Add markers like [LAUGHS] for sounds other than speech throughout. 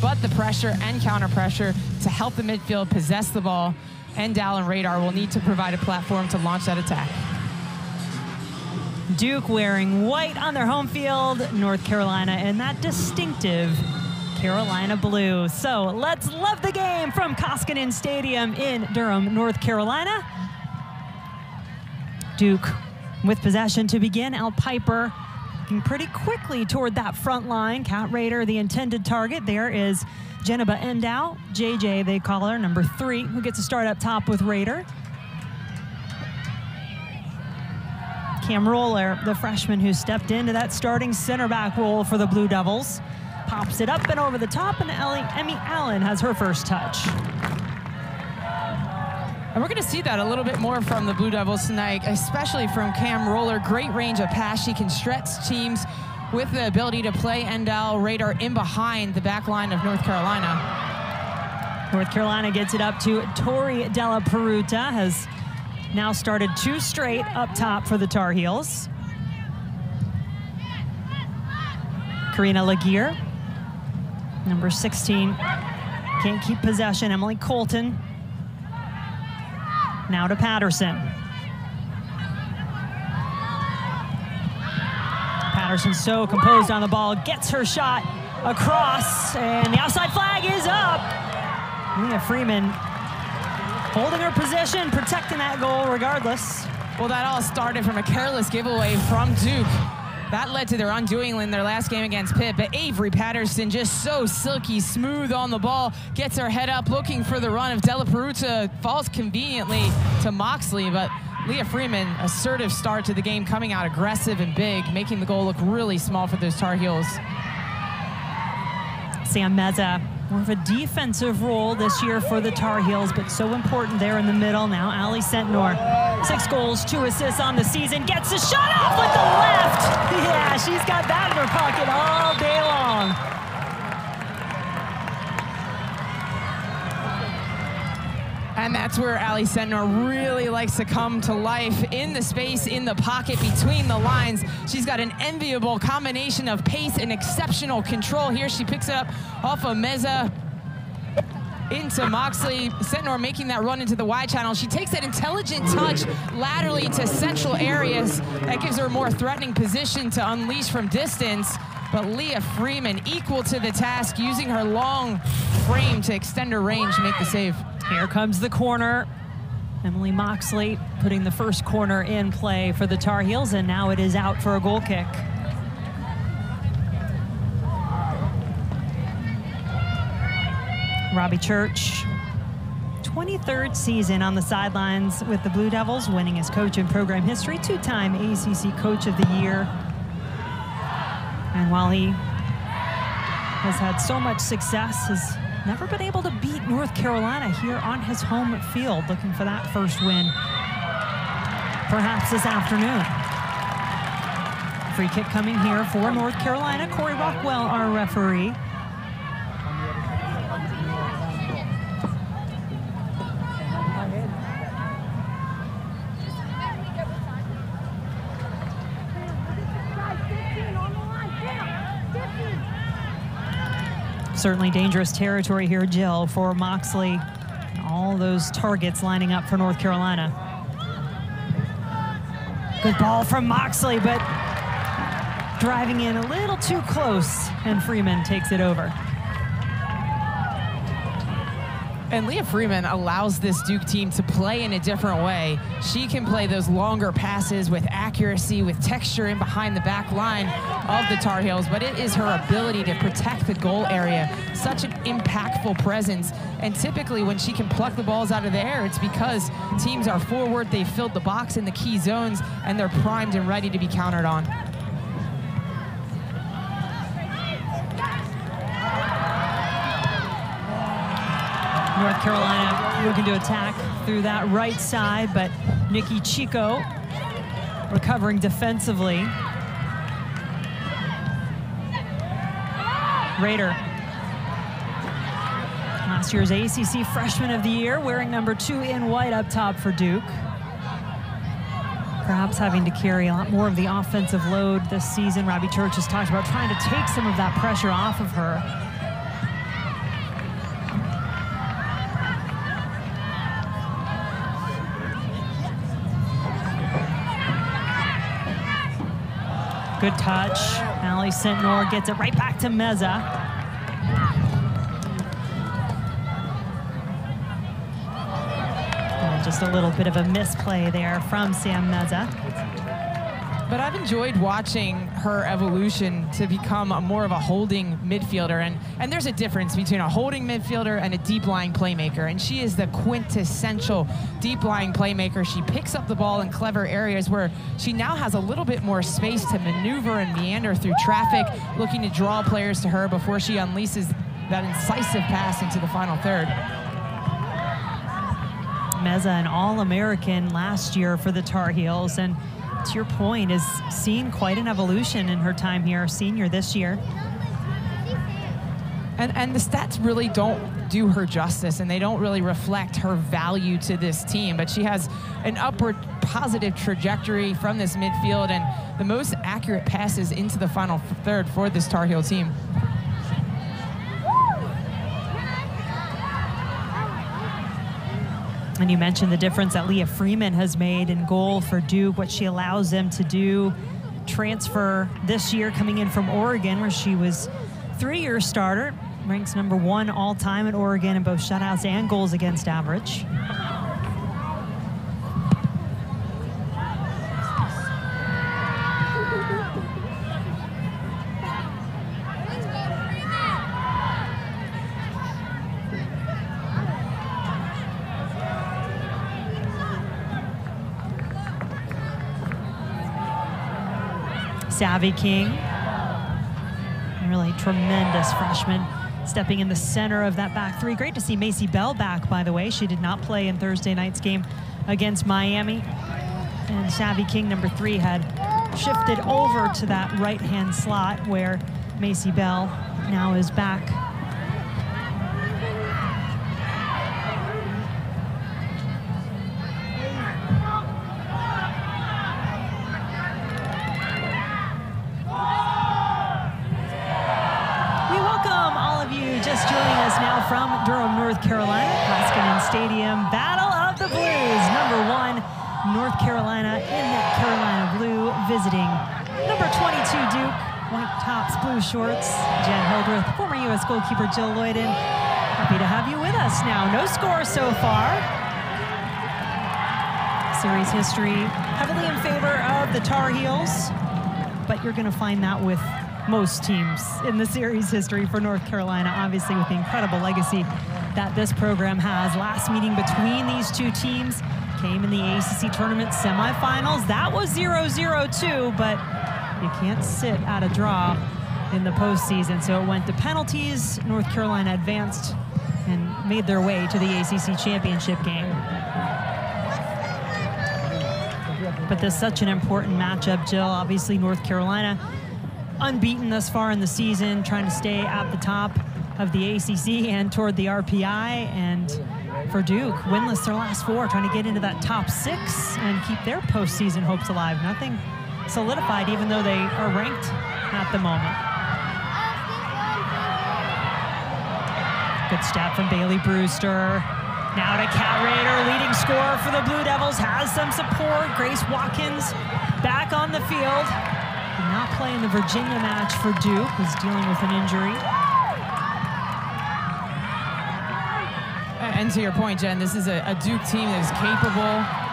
but the pressure and counter pressure to help the midfield possess the ball. And Dallin Radar will need to provide a platform to launch that attack. Duke wearing white on their home field, North Carolina, in that distinctive Carolina blue. So let's love the game from Koskinen Stadium in Durham, North Carolina. Duke with possession to begin. Al Piper pretty quickly toward that front line. Kat Rader, the intended target. There is Jeneba Endow, JJ they call her, number three, who gets to start up top with Rader. Cam Roller, the freshman who stepped into that starting center back role for the Blue Devils, pops it up and over the top, and Ellie, Emmy Allen has her first touch. And we're going to see that a little bit more from the Blue Devils tonight, especially from Cam Roller. Great range of pass. She can stretch teams with the ability to play Endow Rader in behind the back line of North Carolina. North Carolina gets it up to Tori Della Peruta, has now started two straight up top for the Tar Heels. Karina Laguerre, number 16, can't keep possession. Emily Colton. Now to Patterson. Patterson so composed on the ball, gets her shot across, and the outside flag is up. Leah Freeman holding her position, protecting that goal regardless. Well, that all started from a careless giveaway from Duke. That led to their undoing in their last game against Pitt, but Avery Patterson just so silky smooth on the ball, gets her head up looking for the run of Della Peruta, falls conveniently to Moxley, but Leah Freeman, assertive start to the game, coming out aggressive and big, making the goal look really small for those Tar Heels. Sam Meza, more of a defensive role this year for the Tar Heels, but so important there in the middle. Now Ali Sentnor, six goals, two assists on the season, gets a shot off with the left. [LAUGHS] Yeah, she's got that in her pocket all day long. And that's where Ali Sentnor really likes to come to life in the space, in the pocket, between the lines. She's got an enviable combination of pace and exceptional control here. She picks it up off of Meza into Moxley. Sentnor making that run into the wide channel. She takes that intelligent touch laterally to central areas. That gives her a more threatening position to unleash from distance. But Leah Freeman equal to the task, using her long frame to extend her range make the save. Here comes the corner. Emily Moxley putting the first corner in play for the Tar Heels, and now it is out for a goal kick. Robbie Church, 23rd season on the sidelines with the Blue Devils, winning as coach in program history, two-time ACC Coach of the Year. And while he has had so much success, has never been able to beat North Carolina here on his home field, looking for that first win perhaps this afternoon. Free kick coming here for North Carolina. Corey Rockwell, our referee. Certainly dangerous territory here, Jill, for Moxley. All those targets lining up for North Carolina. Good ball from Moxley, but driving in a little too close, and Freeman takes it over. And Leah Freeman allows this Duke team to play in a different way. She can play those longer passes with accuracy, with texture in behind the back line of the Tar Heels, but it is her ability to protect the goal area. Such an impactful presence. And typically when she can pluck the balls out of the air, it's because teams are forward, they've filled the box in the key zones, and they're primed and ready to be countered on. North Carolina looking to attack through that right side, but Nikki Chico recovering defensively. Rader. Last year's ACC Freshman of the Year, wearing number two in white up top for Duke. Perhaps having to carry a lot more of the offensive load this season. Robbie Church has talked about trying to take some of that pressure off of her. Good touch. Ali Sentnor gets it right back to Meza. Oh, just a little bit of a misplay there from Sam Meza. But I've enjoyed watching her evolution to become more of a holding midfielder. And, and there's a difference between a holding midfielder and a deep lying playmaker. And she is the quintessential deep lying playmaker. She picks up the ball in clever areas where she now has a little bit more space to maneuver and meander through traffic, looking to draw players to her before she unleashes that incisive pass into the final third. Meza, an All-American last year for the Tar Heels. And to your point, is seeing quite an evolution in her time here, senior this year. And, and the stats really don't do her justice and they don't really reflect her value to this team. But she has an upward positive trajectory from this midfield and the most accurate passes into the final third for this Tar Heel team. And you mentioned the difference that Leah Freeman has made in goal for Duke, what she allows them to do. Transfer this year coming in from Oregon, where she was three-year starter, ranks number one all-time at Oregon in both shutouts and goals against average. Savvy King. Really tremendous freshman stepping in the center of that back three. Great to see Macy Bell back, by the way. She did not play in Thursday night's game against Miami. And Savvy King, number three, had shifted over to that right-hand slot where Macy Bell now is back shorts. Jen Hildreth, former U.S. goalkeeper Jill Loyden. Happy to have you with us now. No score so far. Series history heavily in favor of the Tar Heels, but you're going to find that with most teams in the series history for North Carolina, obviously with the incredible legacy that this program has. Last meeting between these two teams came in the ACC tournament semifinals. That was 0-0-2, but you can't sit at a draw in the postseason. So it went to penalties. North Carolina advanced and made their way to the ACC championship game. But this is such an important matchup, Jill. Obviously, North Carolina unbeaten thus far in the season, trying to stay at the top of the ACC and toward the RPI. And for Duke, winless their last four, trying to get into that top six and keep their postseason hopes alive. Nothing solidified, even though they are ranked at the moment. Good step from Bailey Brewster. Now to Kat Rader, leading scorer for the Blue Devils, has some support. Grace Watkins back on the field. Did not play in the Virginia match for Duke, was dealing with an injury. And to your point, Jen, this is a, a Duke team that is capable.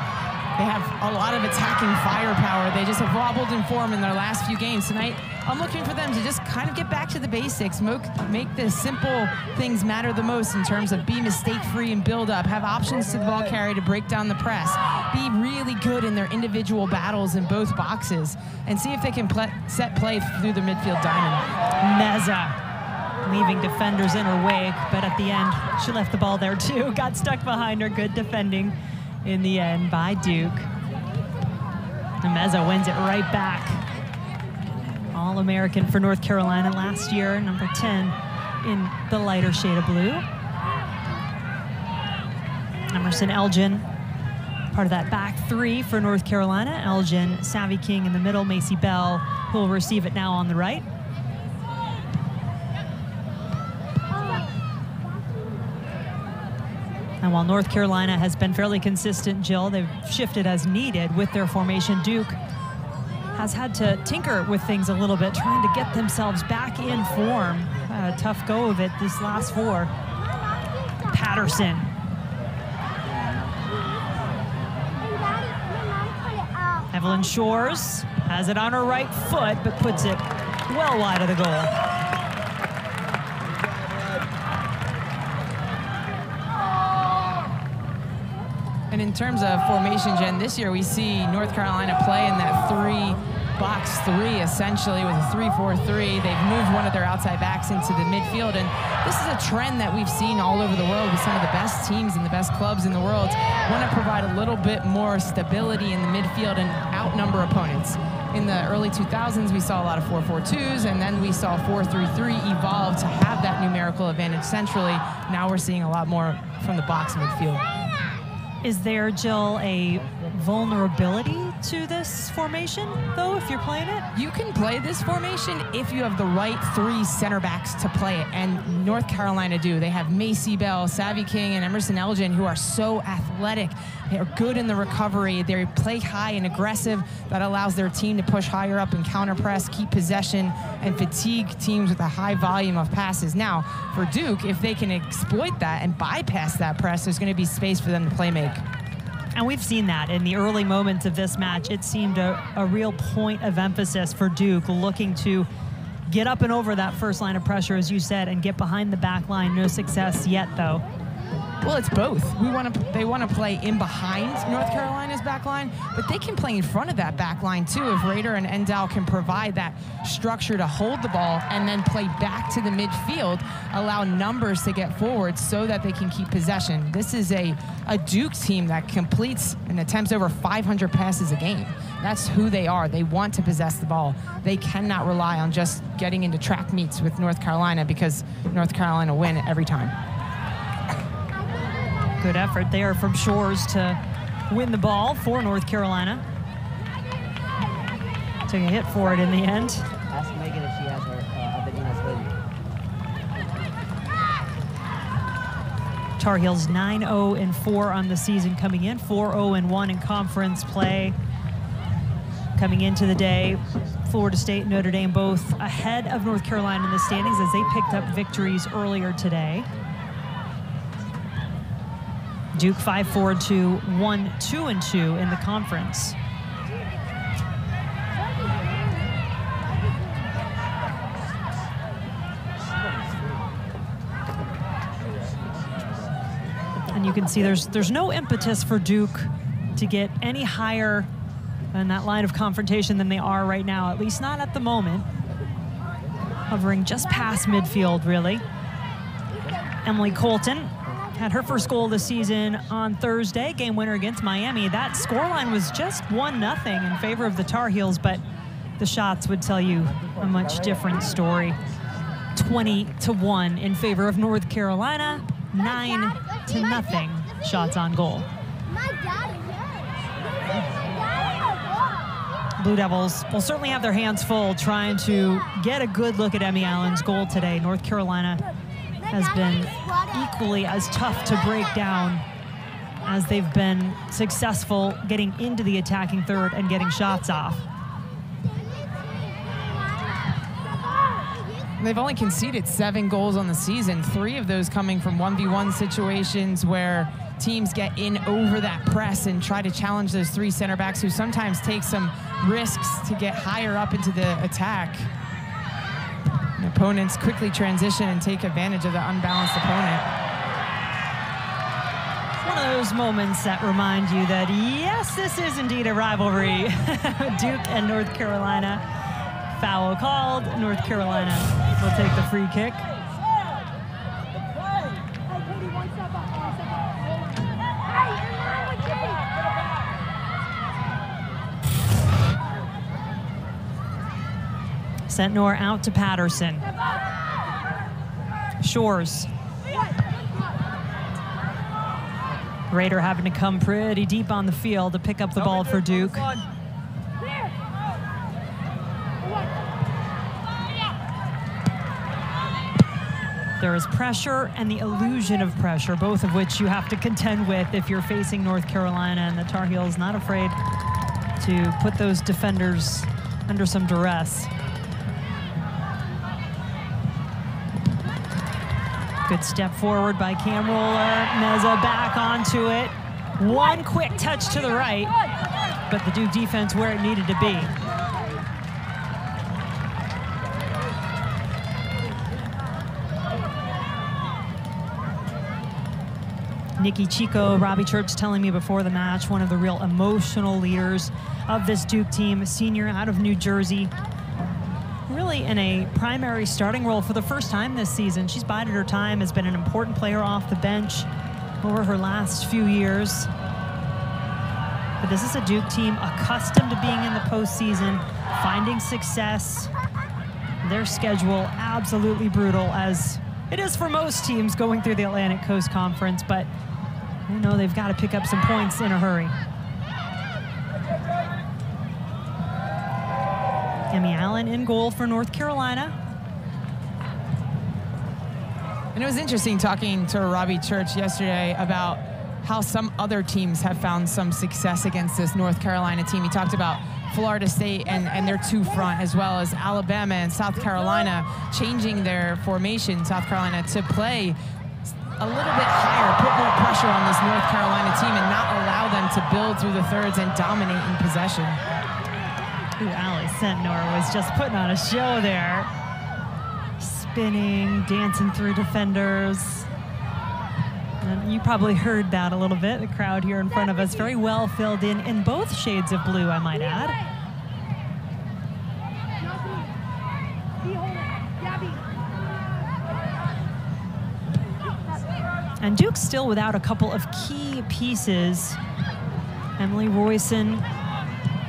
They have a lot of attacking firepower. They just have wobbled in form in their last few games. Tonight, I'm looking for them to just kind of get back to the basics, make the simple things matter the most in terms of be mistake-free and build up, have options to the ball carry to break down the press, be really good in their individual battles in both boxes, and see if they can set play through the midfield diamond. Meza leaving defenders in her wake, but at the end, she left the ball there too, [LAUGHS] got stuck behind her, good defending in the end by Duke. And Meza wins it right back. All-American for North Carolina last year, number 10 in the lighter shade of blue. Emerson Elgin, part of that back three for North Carolina. Elgin, Savvy King in the middle, Macy Bell, who will receive it now on the right. While North Carolina has been fairly consistent, Jill, they've shifted as needed with their formation. Duke has had to tinker with things a little bit, trying to get themselves back in form. A tough go of it this last four. Patterson. Evelyn Shores has it on her right foot, but puts it well wide of the goal. In terms of formation, Jen, this year we see North Carolina play in that three box three, essentially, with a 3-4-3. They've moved one of their outside backs into the midfield, and this is a trend that we've seen all over the world with some of the best teams and the best clubs in the world want to provide a little bit more stability in the midfield and outnumber opponents. In the early 2000s, we saw a lot of 4-4-2s, and then we saw 4-3-3 evolve to have that numerical advantage centrally. Now we're seeing a lot more from the box midfield. Is there, Jill, a vulnerability to this formation, though, if you're playing it? You can play this formation if you have the right three center backs to play it, and North Carolina do. They have Macy Bell, Savvy King, and Emerson Elgin, who are so athletic. They are good in the recovery. They play high and aggressive. That allows their team to push higher up and counter press, keep possession, and fatigue teams with a high volume of passes. Now, for Duke, if they can exploit that and bypass that press, there's going to be space for them to play make. And we've seen that in the early moments of this match. It seemed a, a real point of emphasis for Duke, looking to get up and over that first line of pressure, as you said, and get behind the back line. No success yet, though. Well, it's both. We want to. They want to play in behind North Carolina's back line, but they can play in front of that back line too. If Rader and Endow can provide that structure to hold the ball and then play back to the midfield, allow numbers to get forward so that they can keep possession. This is a a Duke team that completes and attempts over 500 passes a game. That's who they are. They want to possess the ball. They cannot rely on just getting into track meets with North Carolina because North Carolina win every time good effort there from Shores to win the ball for North Carolina. Took a hit for it in the end. Ask Megan if she has her uh, Tar Heels 9-0 and 4 on the season coming in, 4-0 and 1 in conference play. Coming into the day, Florida State and Notre Dame both ahead of North Carolina in the standings as they picked up victories earlier today. Duke 5 4 2, 1 2 and 2 in the conference. And you can see there's there's no impetus for Duke to get any higher in that line of confrontation than they are right now, at least not at the moment. Hovering just past midfield, really. Emily Colton had her first goal of the season on Thursday, game winner against Miami. That scoreline was just 1-0 in favor of the Tar Heels, but the shots would tell you a much different story. 20 to 1 in favor of North Carolina, 9 to nothing shots on goal. Blue Devils will certainly have their hands full trying to get a good look at Emmy Allen's goal today. North Carolina has been equally as tough to break down as they've been successful getting into the attacking third and getting shots off. They've only conceded seven goals on the season, three of those coming from 1v1 situations where teams get in over that press and try to challenge those three center backs who sometimes take some risks to get higher up into the attack. Opponents quickly transition and take advantage of the unbalanced opponent one of those moments that remind you that, yes, this is indeed a rivalry. [LAUGHS] Duke and North Carolina. Foul called. North Carolina will take the free kick. Sentnor out to Patterson. Shores Rader having to come pretty deep on the field to pick up the ball for Duke. There is pressure and the illusion of pressure, both of which you have to contend with if you're facing North Carolina, and the Tar Heels not afraid to put those defenders under some duress. Good step forward by Cam Roller. Meza back onto it. One quick touch to the right, but the Duke defense where it needed to be. Nikki Chico, Robbie Church telling me before the match, one of the real emotional leaders of this Duke team, a senior out of New Jersey, really in a primary starting role for the first time this season. She's bided her time, has been an important player off the bench over her last few years. But this is a Duke team accustomed to being in the postseason, finding success. Their schedule absolutely brutal as it is for most teams going through the Atlantic Coast Conference, but you know they've got to pick up some points in a hurry. Allen in goal for North Carolina. And it was interesting talking to Robbie Church yesterday about how some other teams have found some success against this North Carolina team. He talked about Florida State and, and their two front, as well as Alabama and South Carolina changing their formation, South Carolina, to play a little bit higher, put more pressure on this North Carolina team and not allow them to build through the thirds and dominate in possession. Ooh, Ali Sentnor was just putting on a show there. Spinning, dancing through defenders. And you probably heard that a little bit. The crowd here in front of us very well filled in in both shades of blue, I might add. And Duke's still without a couple of key pieces. Emily Royson,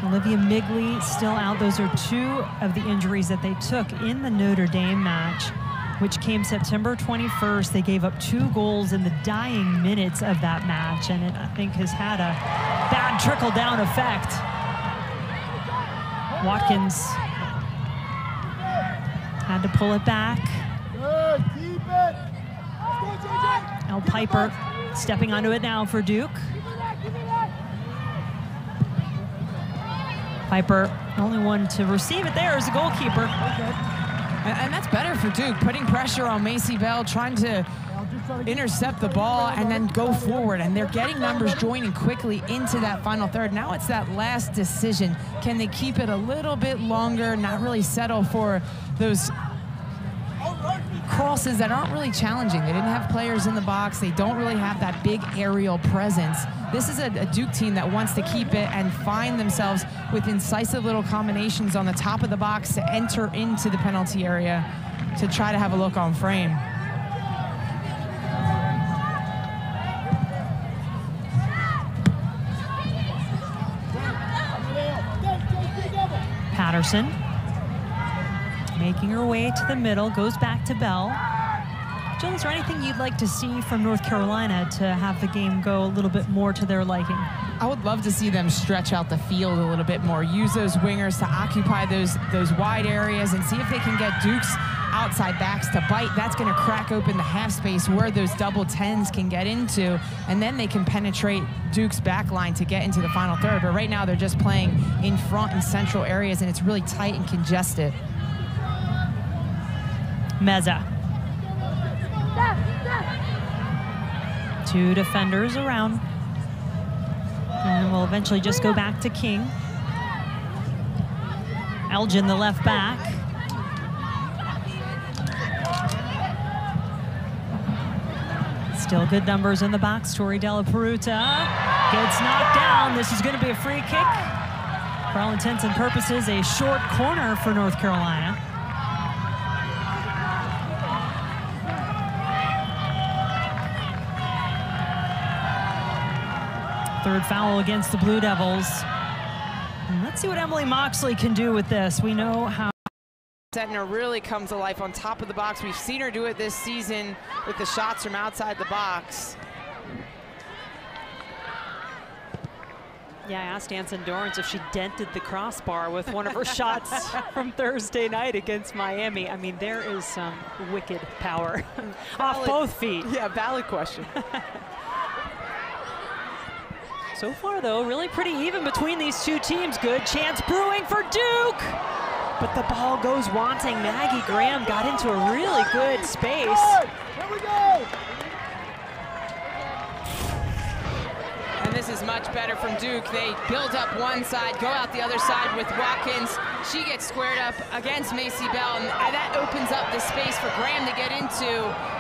Olivia Migley still out. Those are two of the injuries that they took in the Notre Dame match, which came September 21st. They gave up two goals in the dying minutes of that match, and it, I think, has had a bad trickle-down effect. Watkins had to pull it back. El Piper stepping onto it now for Duke. Piper, the only one to receive it there is the goalkeeper. And, and that's better for Duke, putting pressure on Macy Bell, trying to intercept the ball and then go forward. And they're getting numbers joining quickly into that final third. Now it's that last decision. Can they keep it a little bit longer, not really settle for those crosses that aren't really challenging. They didn't have players in the box. They don't really have that big aerial presence. This is a, a, Duke team that wants to keep it and find themselves with incisive little combinations on the top of the box to enter into the penalty area to try to have a look on frame. Patterson making her way to the middle, goes back to Bell. Jill, is there anything you'd like to see from North Carolina to have the game go a little bit more to their liking? I would love to see them stretch out the field a little bit more, use those wingers to occupy those those wide areas and see if they can get Duke's outside backs to bite. That's going to crack open the half space where those double tens can get into, and then they can penetrate Duke's back line to get into the final third. But right now they're just playing in front and central areas, and it's really tight and congested. Meza. Two defenders around. And we'll eventually just go back to King. Elgin, the left back. Still good numbers in the box. Tori Della Peruta gets knocked down. This is going to be a free kick. For all intents and purposes, a short corner for North Carolina. Third foul against the Blue Devils. And let's see what Emily Moxley can do with this. We know how Sentnor really comes to life on top of the box. We've seen her do it this season with the shots from outside the box. Yeah, I asked Anson Dorrance if she dented the crossbar with one of her [LAUGHS] shots from Thursday night against Miami. I mean, there is some wicked power [LAUGHS] off both feet. Yeah, valid question. [LAUGHS] So far, though, really pretty even between these two teams. Good chance brewing for Duke. But the ball goes wanting. Maggie Graham got into a really good space. Here we go! And this is much better from Duke. They build up one side, go out the other side with Watkins. She gets squared up against Macy Bell, and that opens up the space for Graham to get into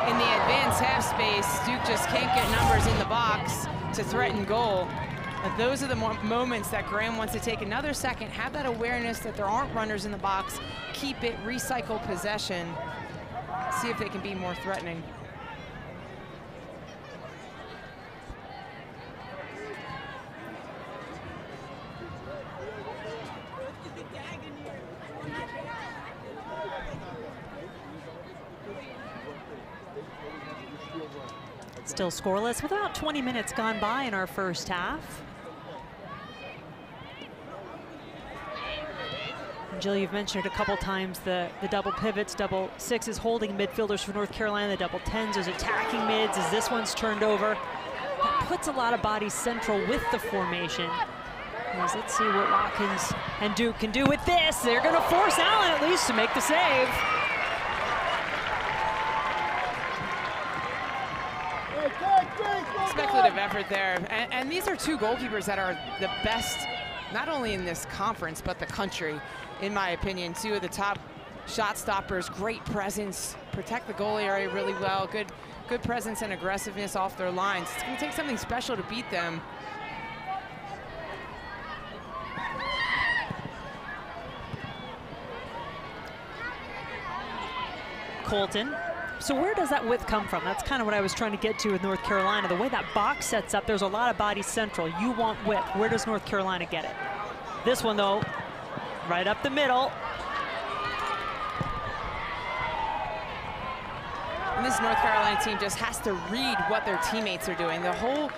in the advanced half space. Duke just can't get numbers in the box to threaten goal. But those are the mo moments that Graham wants to take another second, have that awareness that there aren't runners in the box, keep it, recycle possession, see if they can be more threatening. Still scoreless with about 20 minutes gone by in our first half. And Jill, you've mentioned it a couple times, the, the double pivots, double sixes holding midfielders for North Carolina, the double tens, those attacking mids as this one's turned over. That puts a lot of bodies central with the formation. As let's see what Watkins and Duke can do with this. They're gonna force Allen at least to make the save. Speculative effort there. And, and, these are two goalkeepers that are the best, not only in this conference, but the country, in my opinion. Two of the top shot stoppers, great presence, protect the goal area really well, good, good presence and aggressiveness off their lines. It's gonna take something special to beat them. Colton. So where does that width come from? That's kind of what I was trying to get to with North Carolina. The way that box sets up, there's a lot of body central. You want width. Where does North Carolina get it? This one, though, right up the middle. This North Carolina team just has to read what their teammates are doing. The whole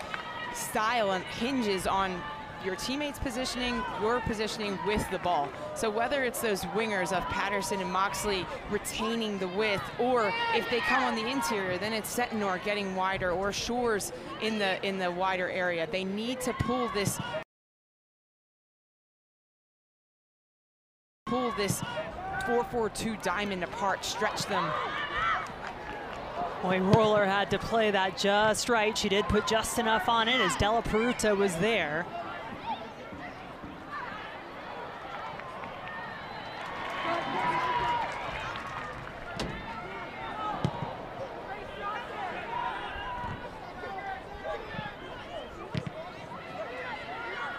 style hinges on your teammates positioning, your positioning with the ball. So whether it's those wingers of Patterson and Moxley retaining the width, or if they come on the interior, then it's Sentnor getting wider, or Shores in the in the wider area. They need to pull this this 4-4-2 diamond apart, stretch them Boy, Roller had to play that just right. She did put just enough on it as Della Peruta was there.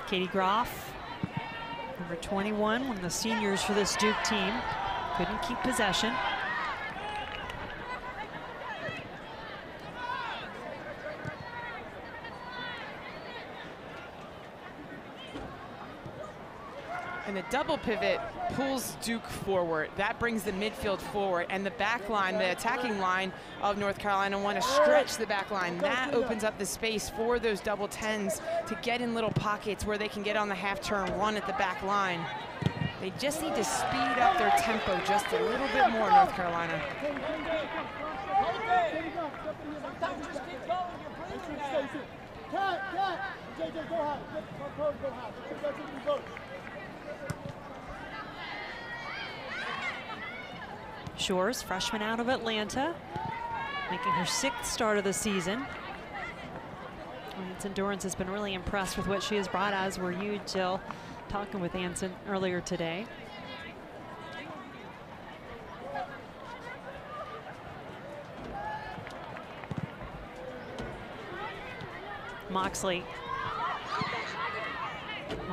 Katie Groff, number 21, one of the seniors for this Duke team. Couldn't keep possession. Double pivot pulls Duke forward. That brings the midfield forward. And the back line, the attacking line of North Carolina want to stretch the back line. That opens up the space for those double tens to get in little pockets where they can get on the half turn, run at the back line. They just need to speed up their tempo just a little bit more, North Carolina. Cat, cat! JJ, go. Go, go, go. Go, go, go, go. Shores, freshman out of Atlanta, making her sixth start of the season. Anson Dorrance has been really impressed with what she has brought, as were you, Jill, talking with Anson earlier today. Moxley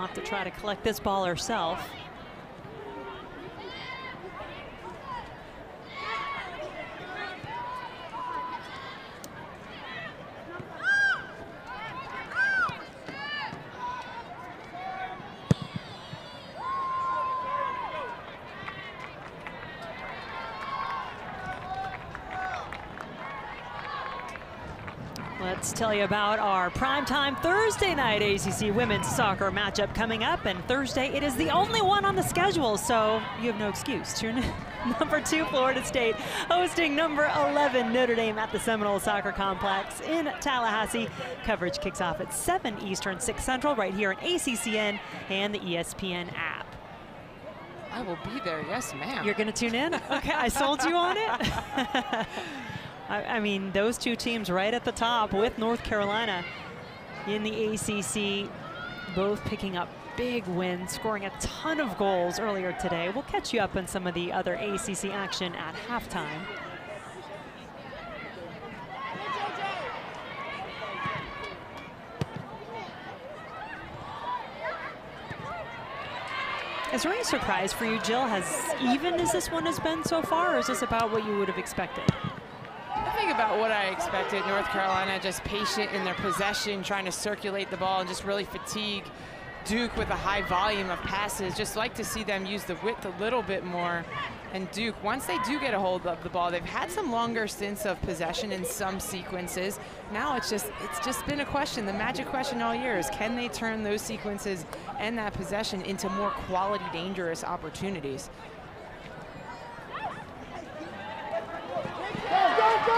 have to try to collect this ball herself. Tell you about our primetime Thursday night ACC women's soccer matchup coming up. And Thursday, it is the only one on the schedule, so you have no excuse. Tune in. [LAUGHS] number two Florida State hosting number 11 Notre Dame at the Seminole Soccer Complex in Tallahassee. Coverage kicks off at 7 Eastern, 6 Central, right here on ACCN and the ESPN app. I will be there, yes, ma'am. You're going to tune in? Okay, I sold you on it. [LAUGHS] [LAUGHS] I, I mean, those two teams right at the top with North Carolina in the ACC, both picking up big wins, scoring a ton of goals earlier today. We'll catch you up on some of the other ACC action at halftime. Is there any surprise for you, Jill? Has even as this one has been so far, or is this about what you would have expected? Think about what I expected. North Carolina just patient in their possession, trying to circulate the ball and just really fatigue Duke with a high volume of passes. Just like to see them use the width a little bit more. And Duke, once they do get a hold of the ball, they've had some longer stints of possession in some sequences. Now it's just it's just been a question. The magic question all year is can they turn those sequences and that possession into more quality, dangerous opportunities? Go, go, go!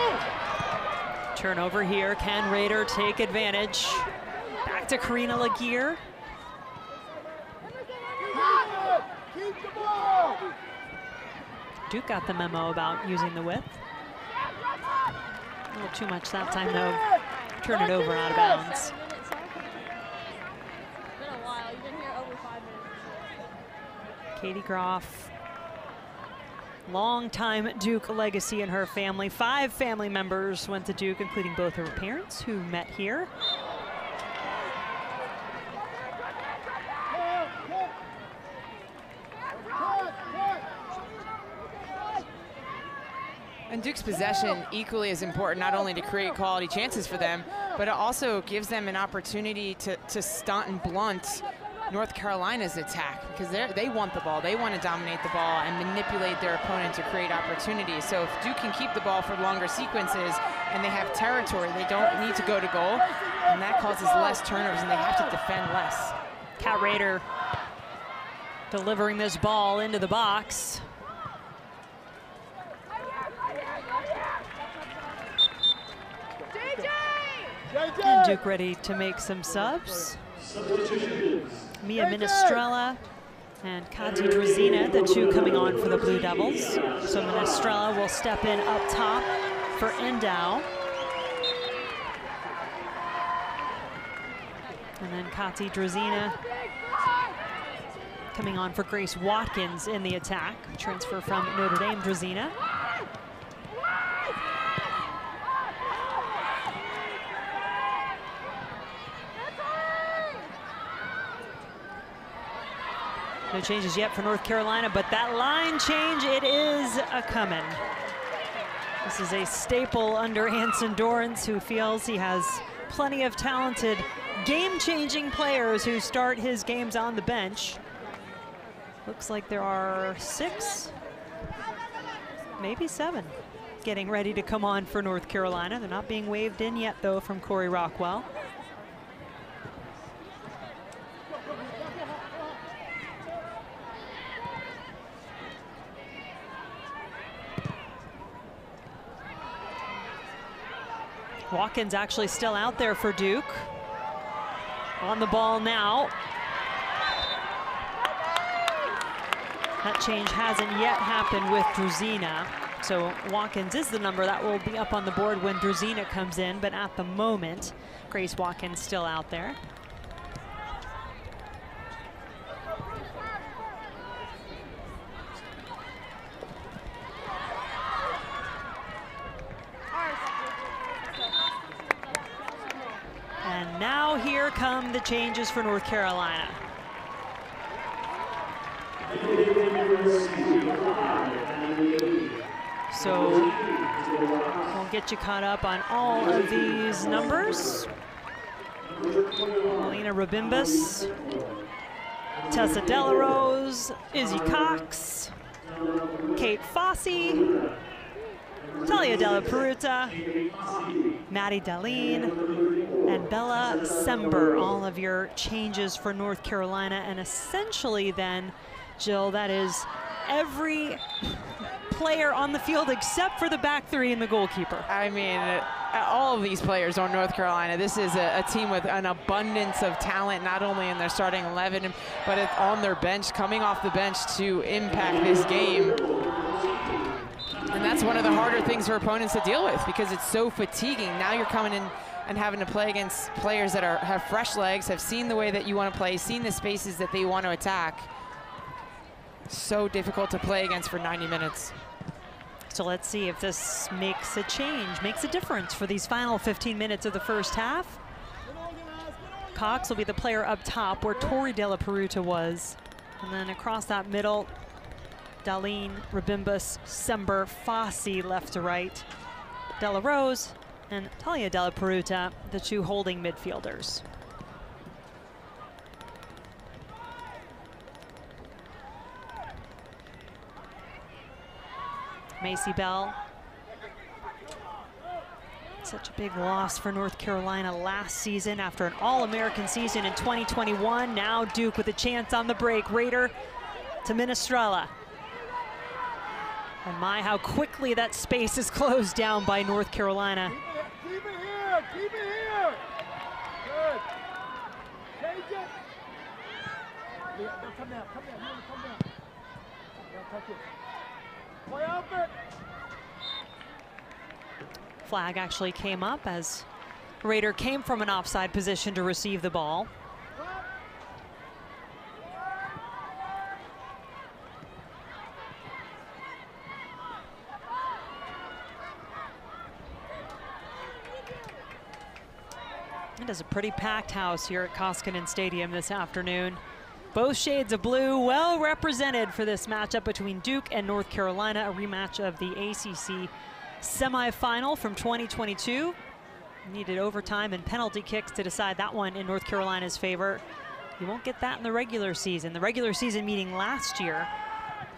Turnover here. Can Rader take advantage? Back to Karina Laguerre. Duke got the memo about using the width. A little too much that time, though. Turn it over out of bounds. Katie minutes, long-time Duke legacy in her family. Five family members went to Duke, including both her parents, who met here. And Duke's possession equally as important, not only to create quality chances for them, but it also gives them an opportunity to, to stunt and blunt North Carolina's attack because they they want the ball. They want to dominate the ball and manipulate their opponent to create opportunities. So if Duke can keep the ball for longer sequences and they have territory, they don't need to go to goal, and that causes less turnovers and they have to defend less. Kat Rader delivering this ball into the box. And Duke ready to make some subs. Mia Minestrella and Kati Druzina, the two coming on for the Blue Devils. So Minestrella will step in up top for Endow. And then Kati Druzina coming on for Grace Watkins in the attack. Transfer from Notre Dame, Druzina. No changes yet for North Carolina, but that line change, it is a coming. This is a staple under [LAUGHS] Anson Dorrance, who feels he has plenty of talented, game-changing players who start his games on the bench. Looks like there are six, maybe seven, getting ready to come on for North Carolina. They're not being waved in yet, though, from Corey Rockwell. Watkins actually still out there for Duke. On the ball now. That change hasn't yet happened with Druzina. So Watkins is the number that will be up on the board when Druzina comes in, but at the moment, Grace Watkins still out there. And now here come the changes for North Carolina. So we'll get you caught up on all of these numbers. Melina Rebimbas, Tessa Dellarose, Izzy Cox, Kate Faasse, Talia Della Peruta, Maddie Dahlien, and Bella Sember, all of your changes for North Carolina. And essentially then, Jill, that is every [LAUGHS] player on the field except for the back three and the goalkeeper. I mean, uh, all of these players on North Carolina, this is a, a, team with an abundance of talent, not only in their starting 11, but on their bench, coming off the bench to impact this game. And that's one of the harder things for opponents to deal with because it's so fatiguing. Now you're coming in and having to play against players that are have fresh legs, have seen the way that you want to play, seen the spaces that they want to attack. So difficult to play against for 90 minutes. So let's see if this makes a change, makes a difference for these final 15 minutes of the first half. Cox will be the player up top where Tori Della Peruta was. And then across that middle, Dahlien, Rebimbas, Sember, Faasse left to right. Dellarose and Talia Della Peruta, the two holding midfielders. Maycee Bell. Such a big loss for North Carolina last season after an All-American season in 2021. Now Duke with a chance on the break. Rader to Minestrella. And my, how quickly that space is [LAUGHS] closed down by North Carolina. Keep it, here. Good. Change it. Come down, come down, come down. Yeah, touch it. Play. Flag actually came up as Rader came from an offside position to receive the ball. It is a pretty packed house here at Koskinen Stadium this afternoon. Both shades of blue well represented for this matchup between Duke and North Carolina, a rematch of the ACC semifinal from 2022. Needed overtime and penalty kicks to decide that one in North Carolina's favor. You won't get that in the regular season. The regular season meeting last year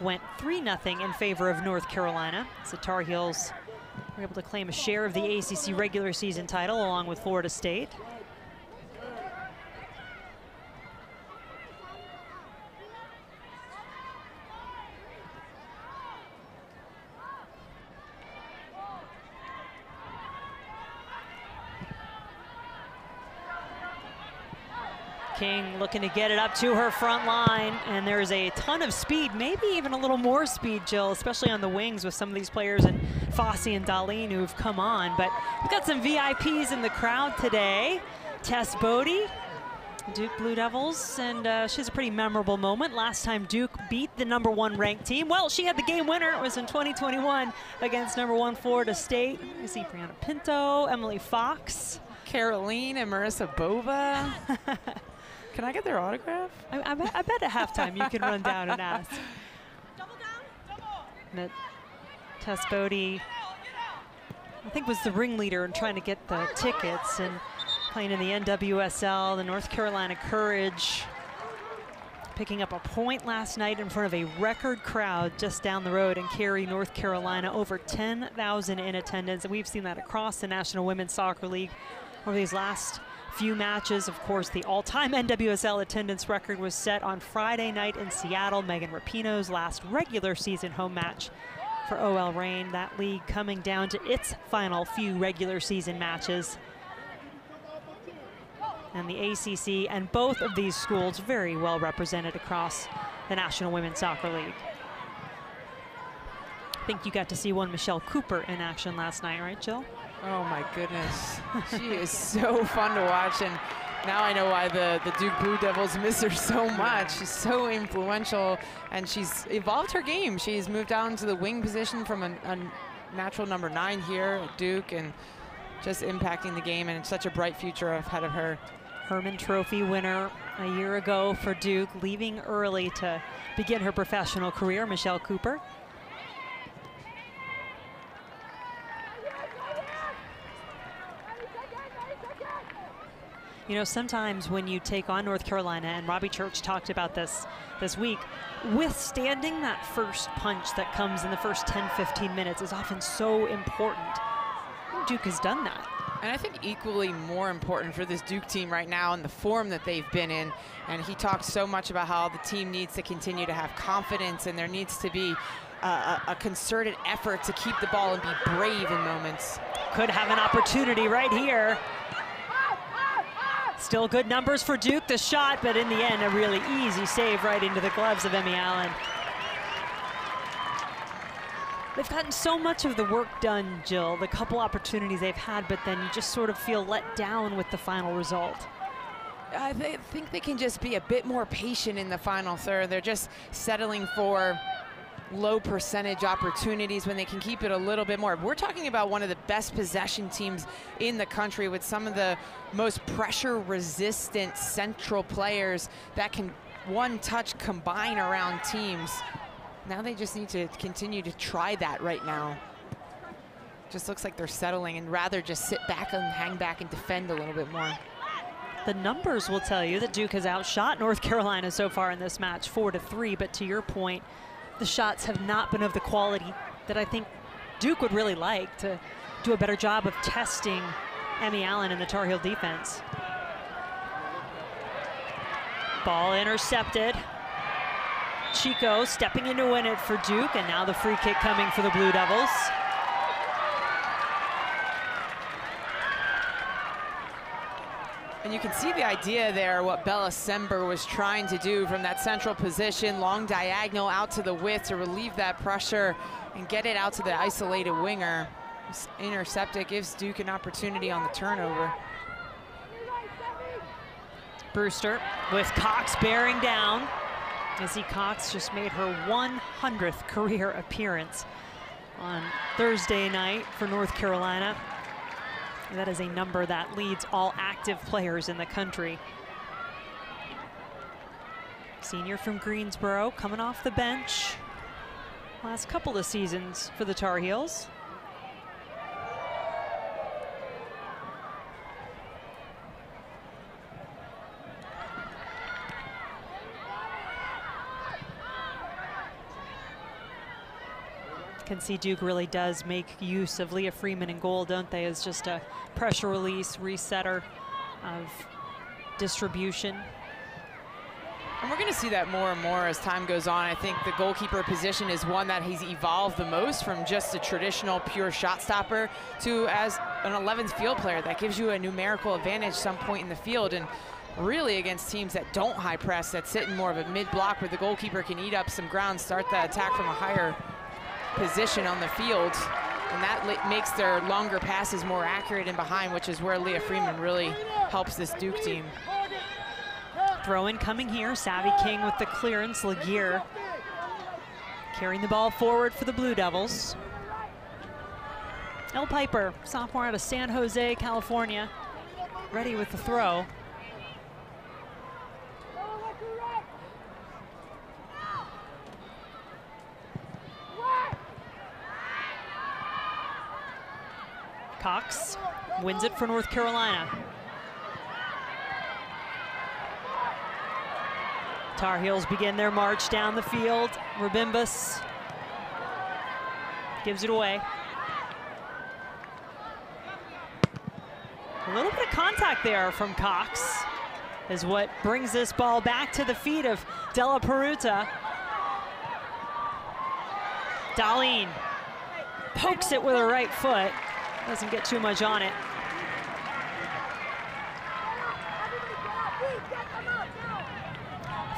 went 3-0 in favor of North Carolina. So Tar Heels were able to claim a share of the ACC regular season title along with Florida State. King looking to get it up to her front line, and there's a ton of speed, maybe even a little more speed, Jill, especially on the wings with some of these players and Faasse and Dahlien who've come on. But we've got some VIPs in the crowd today. Tess Boade, Duke Blue Devils, and uh, she has a pretty memorable moment. Last time Duke beat the number one ranked team. Well, she had the game winner. It was in 2021 against number one Florida State. You see Brianna Pinto, Emily Fox. Caroline and Marissa Bova. [LAUGHS] Can I get their autograph? I, I, bet, I bet at halftime you can run down and ask. [LAUGHS] That Tess Boade, I think was the ringleader in trying to get the tickets and playing in the NWSL, the North Carolina Courage, picking up a point last night in front of a record crowd just down the road in Cary, North Carolina, over 10,000 in attendance. And we've seen that across the National Women's Soccer League over these last few matches. Of course, the all-time [LAUGHS] NWSL attendance record was set on Friday night in Seattle. Megan Rapinoe's last regular season home match for OL Reign. That league coming down to its final few regular season matches. And the ACC and both of these schools very well represented across the National Women's Soccer League. I think you got to see one Michelle Cooper in action last night, right, Jill? Oh my goodness. she is so fun to watch and now I know why the, the Duke Blue Devils [LAUGHS] miss her so much. She's so influential and she's evolved her game. She's moved down to the wing position from a, a natural number nine here at Duke and just impacting the game and such a bright future ahead of her. Hermann Trophy winner a year ago for Duke, leaving early to begin her professional career, Michelle Cooper. You know, sometimes when you take on North Carolina, and Robbie Church talked about this this week, withstanding that first punch that comes in the first 10, 15 minutes is often so important. Duke has done that. And I think equally more important for this Duke team right now and the form that they've been in. And he talked so much about how the team needs to continue to have confidence and there needs to be a, concerted effort to keep the ball and be brave in moments. Could have an opportunity right here. Still good numbers for Duke, the shot, but in the end, a really easy save right into the gloves of Emmie Allen. They've gotten so much of the work done, Jill, the couple opportunities they've had, but then you just sort of feel let down with the final result. I th think they can just be a bit more patient in the final third. They're just settling for low percentage opportunities when they can keep it a little bit more. We're talking about one of the best possession teams in the country with some of the most pressure resistant central players that can one touch combine around teams. Now they just need to continue to try that right now. Just looks like they're settling and rather just sit back and hang back and defend a little bit more. The numbers will tell you that Duke has outshot North Carolina so far in this match, four to three, but to your point, the shots have not been of the quality that I think Duke would really like to do a better job of testing Emmie Allen and the Tar Heel defense. Ball intercepted. Chico stepping in to win it for Duke, and now the free kick coming for the Blue Devils. And you can see the idea there, what Bella Sember was trying to do from that central position, long diagonal out to the width to relieve that pressure and get it out to the isolated winger. Intercept gives Duke an opportunity on the turnover. Brewster with Cox bearing down. Izzy Cox just made her 100th career appearance on Thursday night for North Carolina. That is a number that leads all active players in the country. Senior from Greensboro, coming off the bench. Last couple of seasons for the Tar Heels. Can see Duke really does make use of Leah Freeman in goal, don't they, as just a pressure release, resetter of distribution. And we're going to see that more and more as time goes on. I think the goalkeeper position is one that he's evolved the most from just a traditional pure shot stopper to as an 11th field player. That gives you a numerical advantage some point in the field. And really against teams that don't high press, that sit in more of a mid block where the goalkeeper can eat up some ground, start the attack from a higher position on the field. And that makes their longer passes more accurate and behind, which is where Leah Freeman really helps this Duke team. Throw in coming here, Savvy King with the clearance, Laguerre carrying the ball forward for the Blue Devils. Elle Piper, sophomore out of San Jose, California, ready with the throw. Cox wins it for North Carolina. Tar Heels begin their march down the field. Rebimbas gives it away. A little bit of contact there from Cox is what brings this ball back to the feet of Della Peruta. Dahlien pokes it with her right foot. Doesn't get too much on it.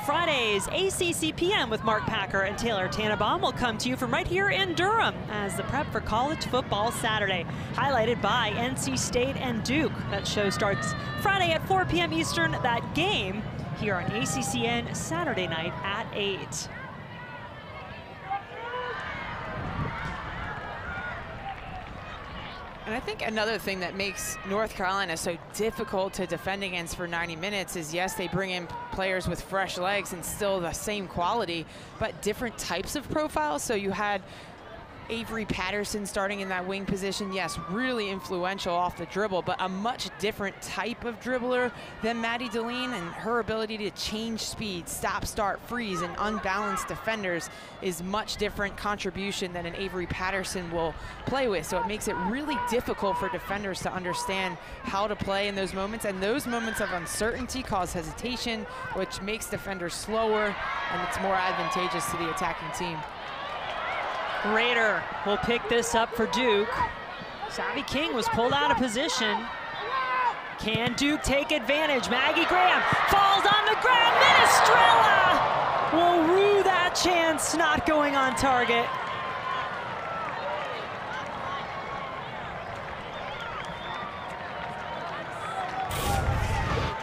Fridays, ACCPM with Mark Packer and Taylor Tannenbaum will come to you from right here in Durham as the prep for college football Saturday, highlighted by NC State and Duke. That show starts Friday at 4 p.m. Eastern. That game here on ACCN Saturday night at 8. And I think another thing that makes North Carolina so difficult to defend against for 90 minutes is, yes, they bring in players with fresh legs and still the same quality, but different types of profiles. So you had Avery Patterson starting in that wing position, yes, really influential off the dribble, but a much different type of dribbler than Maddie Dahlien, and her ability to change speed, stop, start, freeze, and unbalanced defenders is much different contribution than an Avery Patterson will play with. So it makes it really difficult for defenders to understand how to play in those moments, and those moments of uncertainty cause hesitation, which makes defenders slower, and it's more advantageous to the attacking team. Rader will pick this up for Duke. Savvy King was pulled out of position. Can Duke take advantage? Maggie Graham falls on the ground. Minestrella will rue that chance not going on target.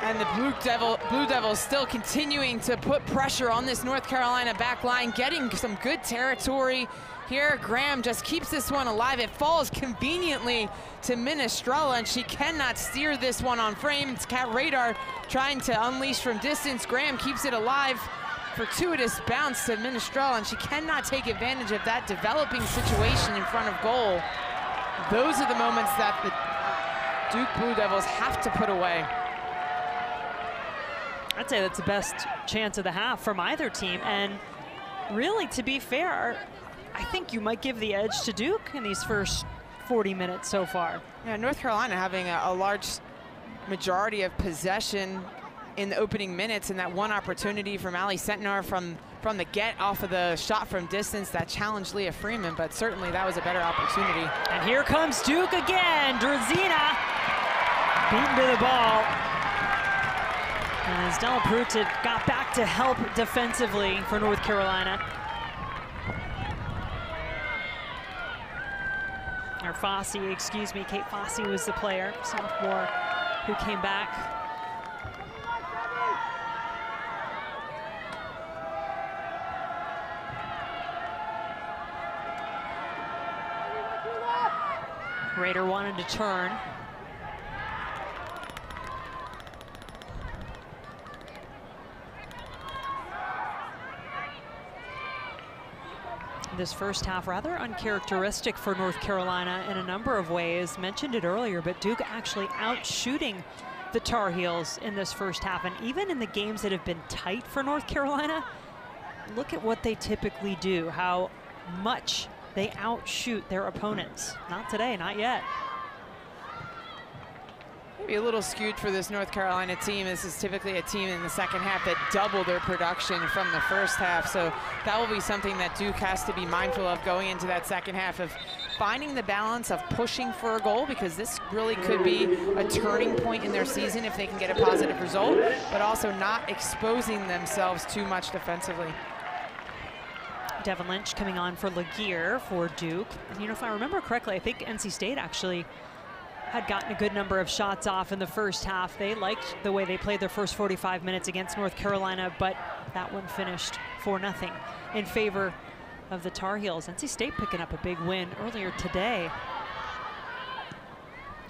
And the Blue Devil, Blue Devils still continuing to put pressure on this North Carolina back line, getting some good territory here. Graham just keeps this one alive. It falls conveniently to Minestrella, and she cannot steer this one on frame. It's Kat Rader trying to unleash from distance. Graham keeps it alive. Fortuitous bounce to Minestrella, and she cannot take advantage of that developing situation in front of goal. Those are the moments that the Duke Blue Devils have to put away. I'd say that's the best chance of the half from either team. And really, to be fair, I think you might give the edge to Duke in these first 40 minutes so far. Yeah, North Carolina having a, a large majority of possession in the opening minutes and that one opportunity from Ally Sentnor from, from the get off of the shot from distance that challenged Leah Freeman, but certainly that was a better opportunity. And here comes Duke again. Druzina beaten to the ball. And as Della Peruta got back to help defensively for North Carolina. Faasse, excuse me, Kate Faasse was the player, sophomore, who came back. Rader wanted to turn. This first half rather uncharacteristic for North Carolina in a number of ways. Mentioned it earlier, but Duke actually out shooting the Tar Heels in this first half. And even in the games that have been tight for North Carolina, look at what they typically do, how much they outshoot their opponents. Not today, not yet. Maybe a little skewed for this North Carolina team. This is typically a team in the second half that double their production from the first half. So that will be something that Duke has to be mindful of going into that second half of finding the balance of pushing for a goal because this really could be a turning point in their season if they can get a positive result, but also not exposing themselves too much defensively. Devin Lynch coming on for Laguerre for Duke. And, you know, if I remember correctly, I think NC State actually had gotten a good number of shots off in the first half. They liked the way they played their first 45 minutes against North Carolina, but that one finished 4 nothing in favor of the Tar Heels. NC State picking up a big win earlier today.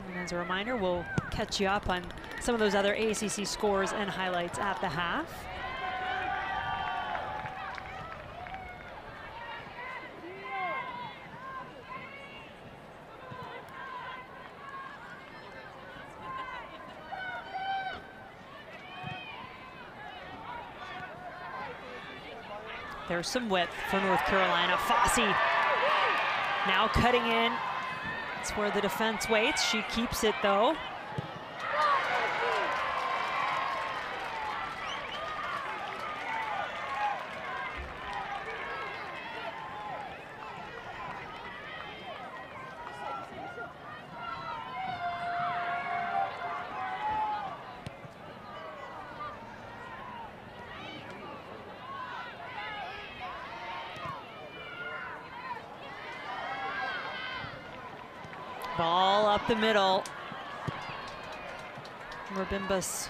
And as a reminder, we'll catch you up on some of those other ACC scores and highlights at the half. There's some width for North Carolina. Faasse now cutting in. That's where the defense waits. She keeps it though. Ball the middle. Rebimbas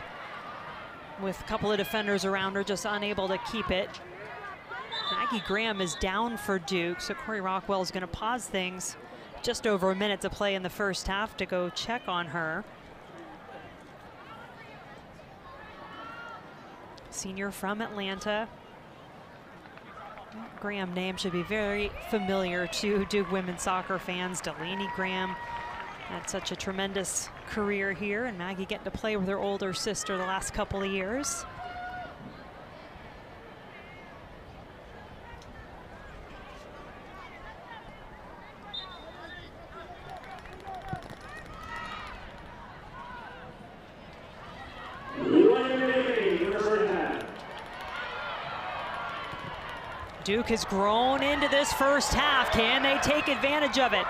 with a couple of defenders around her, just unable to keep it. Maggie Graham is down for Duke, so Corey Rockwell is going to pause things. Just over a minute to play in the first half to go check on her. Senior from Atlanta. Graham name should be very familiar to Duke women's soccer fans. Delaney Graham had such a tremendous career here, and Maggie getting to play with her older sister the last couple of years. Duke has grown into this first half. Can they take advantage of it?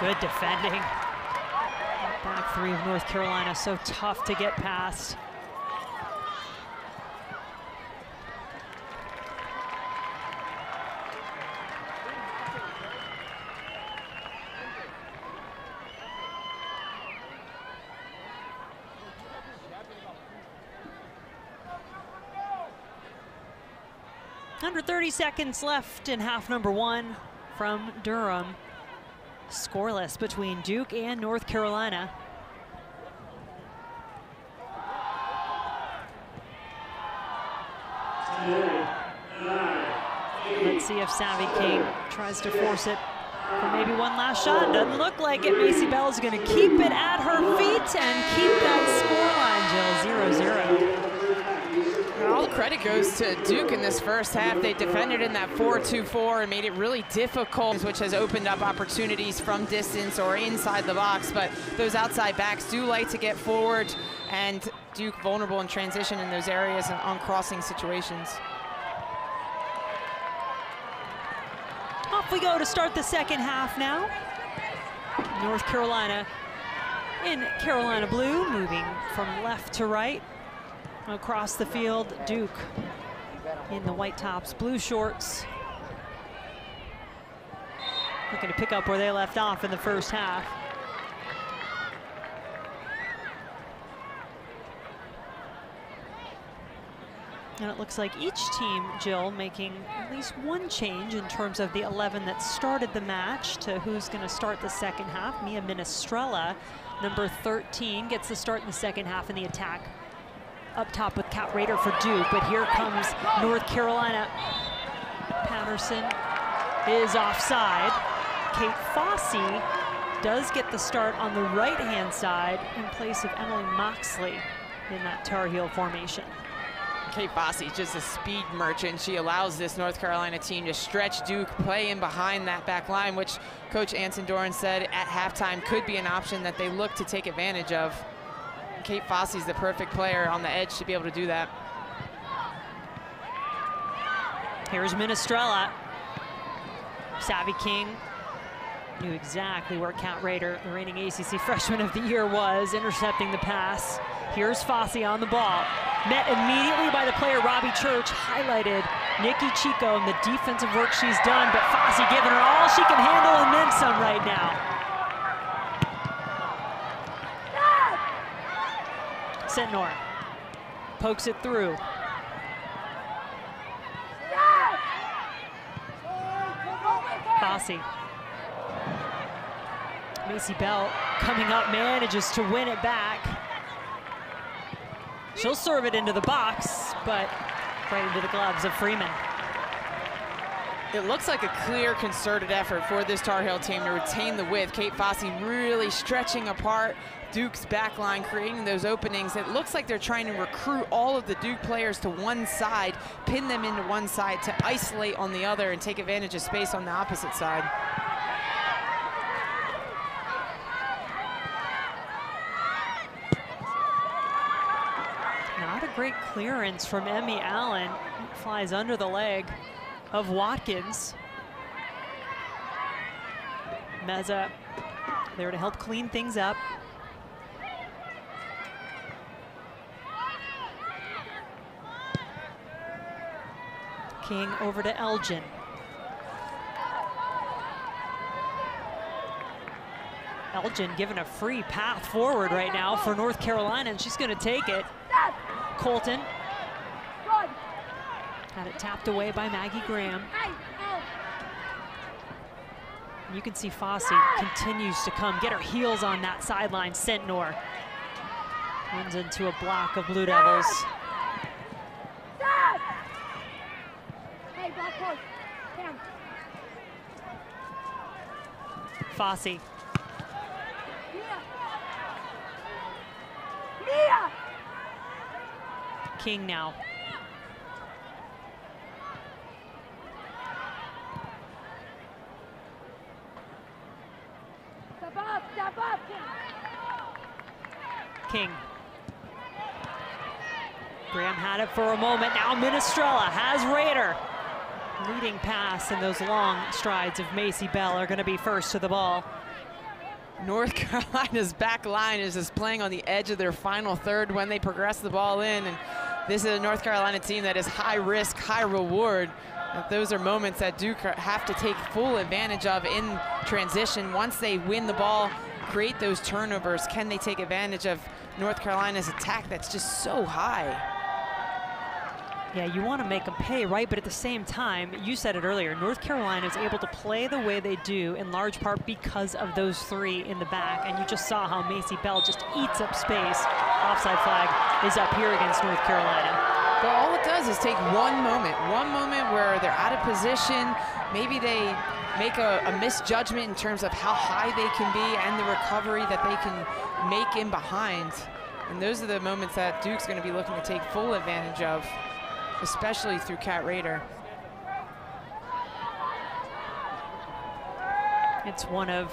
Good defending. Back three of North Carolina, so tough to get past. Under 30 seconds left in half number one from Durham. Scoreless between Duke and North Carolina. Let's see if Savvy King tries to force it for maybe one last shot. Doesn't look like it. Maycee Bell is going to keep it at her feet and keep that scoreline, Jill, 0-0. Credit goes to Duke in this first half. They defended in that 4-2-4 and made it really difficult, which has opened up opportunities from distance or inside the box. But those outside backs do like to get forward, and Duke vulnerable in transition in those areas and on crossing situations. Off we go to start the second half now. North Carolina in Carolina blue, moving from left to right. Across the field, Duke in the white tops, blue shorts. Looking to pick up where they left off in the first half. And it looks like each team, Jill, making at least one change in terms of the 11 that started the match to who's going to start the second half. Mia Minestrella, number 13, gets the start in the second half in the attack. Up top with Kat Rader for Duke, but here comes North Carolina. Patterson is offside. Kate Faasse does get the start on the right-hand side in place of Emily Moxley in that Tar Heel formation. Kate Faasse, just a speed merchant. She allows this North Carolina team to stretch Duke, play in behind that back line, which Coach Anson Dorrance said at halftime could be an option that they look to take advantage of. Kate Faasse's the perfect player on the edge to be able to do that. Here's Minestrella. Savvy King knew exactly where Kat Rader, the reigning ACC Freshman of the Year, was, intercepting the pass. Here's Faasse on the ball. Met immediately by the player Robbie Church, highlighted Nikki Chico and the defensive work she's done, but Faasse giving her all she can handle and then some right now. Sentnor pokes it through. Faasse. Maycee Bell coming up, manages to win it back. She'll serve it into the box, but right into the gloves of Freeman. It looks like a clear concerted effort for this Tar Heel team to retain the width. Kate Faasse really stretching apart Duke's backline, creating those openings. It looks like they're trying to recruit all of the Duke players to one side, pin them into one side to isolate on the other and take advantage of space on the opposite side. Not a great clearance from Emmie Allen. Flies under the leg of Watkins. Meza there to help clean things up. King over to Elgin. Elgin given a free path forward right now for North Carolina, and she's going to take it. Colton had it tapped away by Maggie Graham. You can see Faasse continues to come, get her heels on that sideline. Sentnor runs into a block of Blue Devils. Faasse. King now. Step up, step up. King. Graham had it for a moment. Now Minestrella has Rader. Leading pass and those long strides of Maycee Bell are going to be first to the ball. North [LAUGHS] Carolina's back line is just playing on the edge of their final third when they progress the ball in. And this is a North Carolina team that is high risk, high reward. Those are moments that Duke have to take full advantage of in transition. Once they win the ball, create those turnovers, can they take advantage of North Carolina's attack that's just so high? Yeah, you want to make them pay, right? But at the same time, you said it earlier, North Carolina is able to play the way they do in large part because of those three in the back. And you just saw how Maycee Bell just eats up space. Offside flag is up here against North Carolina. But all it does is take one moment, one moment where they're out of position. Maybe they make a, a misjudgment in terms of how high they can be and the recovery that they can make in behind. And those are the moments that Duke's going to be looking to take full advantage of especially through Kat Rader. It's one of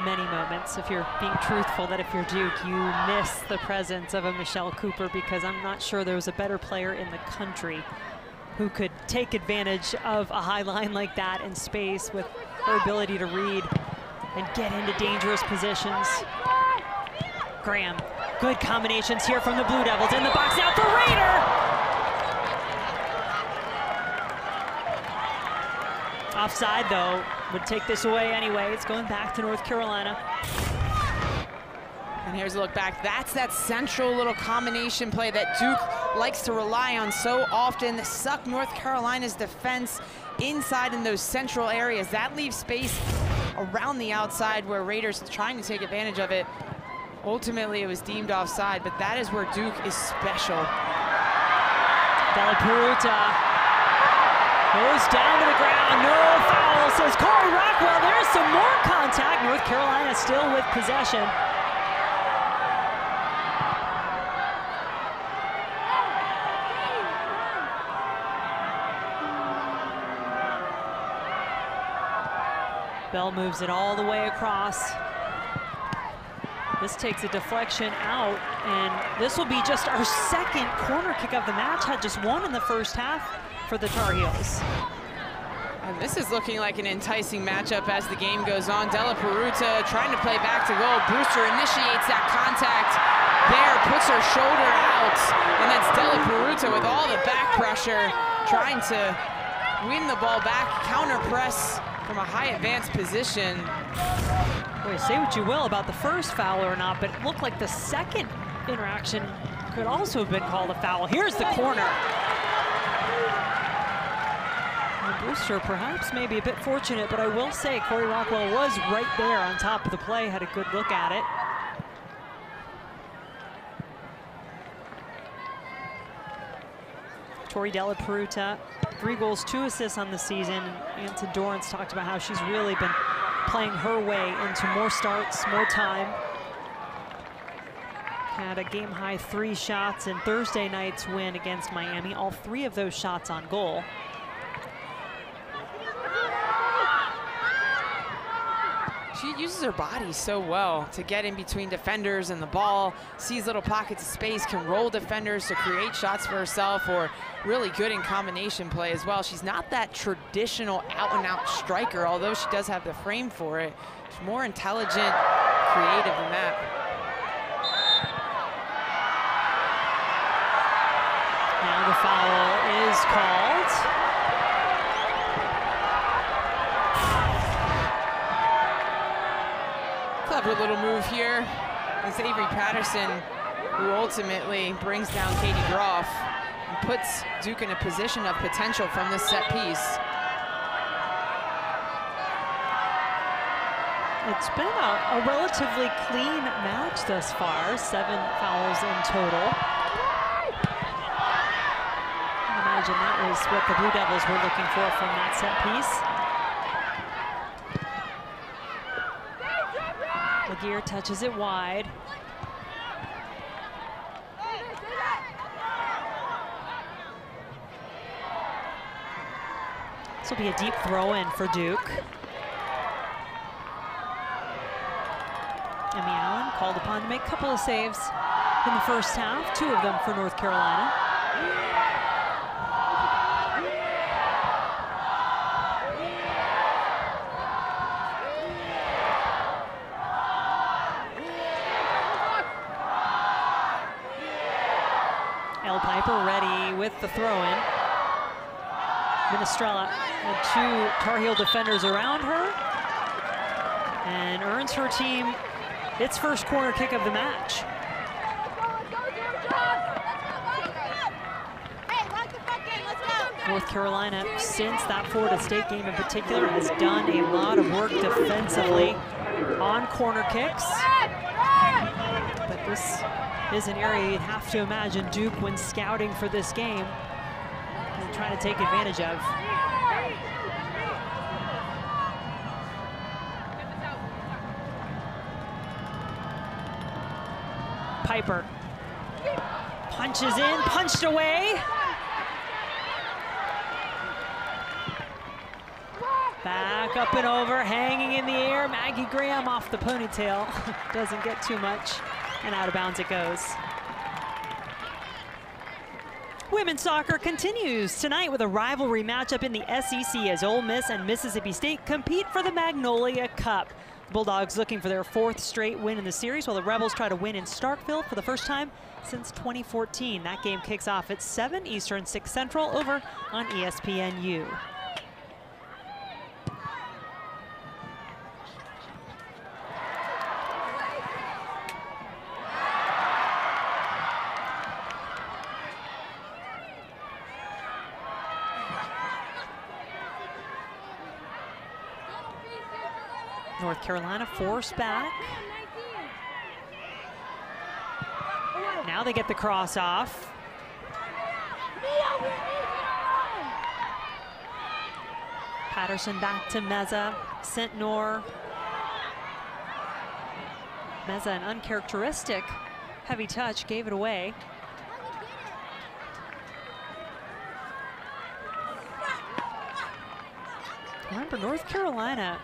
many moments, if you're being truthful, that if you're Duke, you miss the presence of a Michelle Cooper because I'm not sure there was a better player in the country who could take advantage of a high line like that in space with her ability to read and get into dangerous positions. Graham, good combinations here from the Blue Devils in the box now for Rader. Offside, though, would take this away anyway. It's going back to North Carolina. And here's a look back. That's that central little combination play that Duke likes to rely on so often. Suck North Carolina's defense inside in those central areas. That leaves space around the outside where Raders trying to take advantage of it. Ultimately, it was deemed offside, but that is where Duke is special. Della Peruta Goes down to the ground, no foul, says Corey Rockwell. There's some more contact. North Carolina still with possession. Bell moves it all the way across. This takes a deflection out, and this will be just our second corner kick of the match. Had just one in the first half for the Tar Heels. And this is looking like an enticing matchup as the game goes on. Della Peruta trying to play back to goal. Brewster initiates that contact there, puts her shoulder out, and that's Della Peruta with all the back pressure, trying to win the ball back, counter press from a high advanced position. Boy, say what you will about the first foul or not, but it looked like the second interaction could also have been called a foul. Here's the corner. Brewster perhaps maybe a bit fortunate, but I will say Corey Rockwell was right there on top of the play, had a good look at it. Tori Della Peruta, three goals, two assists on the season. Anson Dorrance talked about how she's really been playing her way into more starts, more time. Had a game high three shots in Thursday night's win against Miami, all three of those shots on goal. She uses her body so well to get in between defenders and the ball, sees little pockets of space, can roll defenders to create shots for herself, or really good in combination play as well. She's not that traditional out-and-out -out striker, although she does have the frame for it. She's more intelligent, creative than that. Now the foul is called. Clever little move here. It's Avery Patterson who ultimately brings down Katie Groff and puts Duke in a position of potential from this set piece. It's been a, a relatively clean match thus far, seven fouls in total. Imagine that was what the Blue Devils were looking for from that set piece. Gear touches it wide. This will be a deep throw in for Duke. Emmie Allen called upon to make a couple of saves in the first half, two of them for North Carolina. Piper ready with the throw-in. Minestrella had two Tar Heel defenders around her and earns her team its first corner kick of the match. North Carolina, since that Florida State game in particular, has done a lot of work defensively on corner kicks. Is an area you'd have to imagine Duke, when scouting for this game, will try to take advantage of. Piper punches in, punched away. Back up and over, hanging in the air. Maggie Graham off the ponytail. [LAUGHS] Doesn't get too much, and out of bounds it goes. Women's soccer continues tonight with a rivalry matchup in the SEC as Ole Miss and Mississippi State compete for the Magnolia Cup. Bulldogs looking for their fourth straight win in the series while the Rebels try to win in Starkville for the first time since 2014. That game kicks off at 7 Eastern, 6 Central over on ESPNU. Carolina forced back. Now they get the cross off. Patterson back to Meza, Sentnor. Meza, an uncharacteristic heavy touch, gave it away. Remember, North Carolina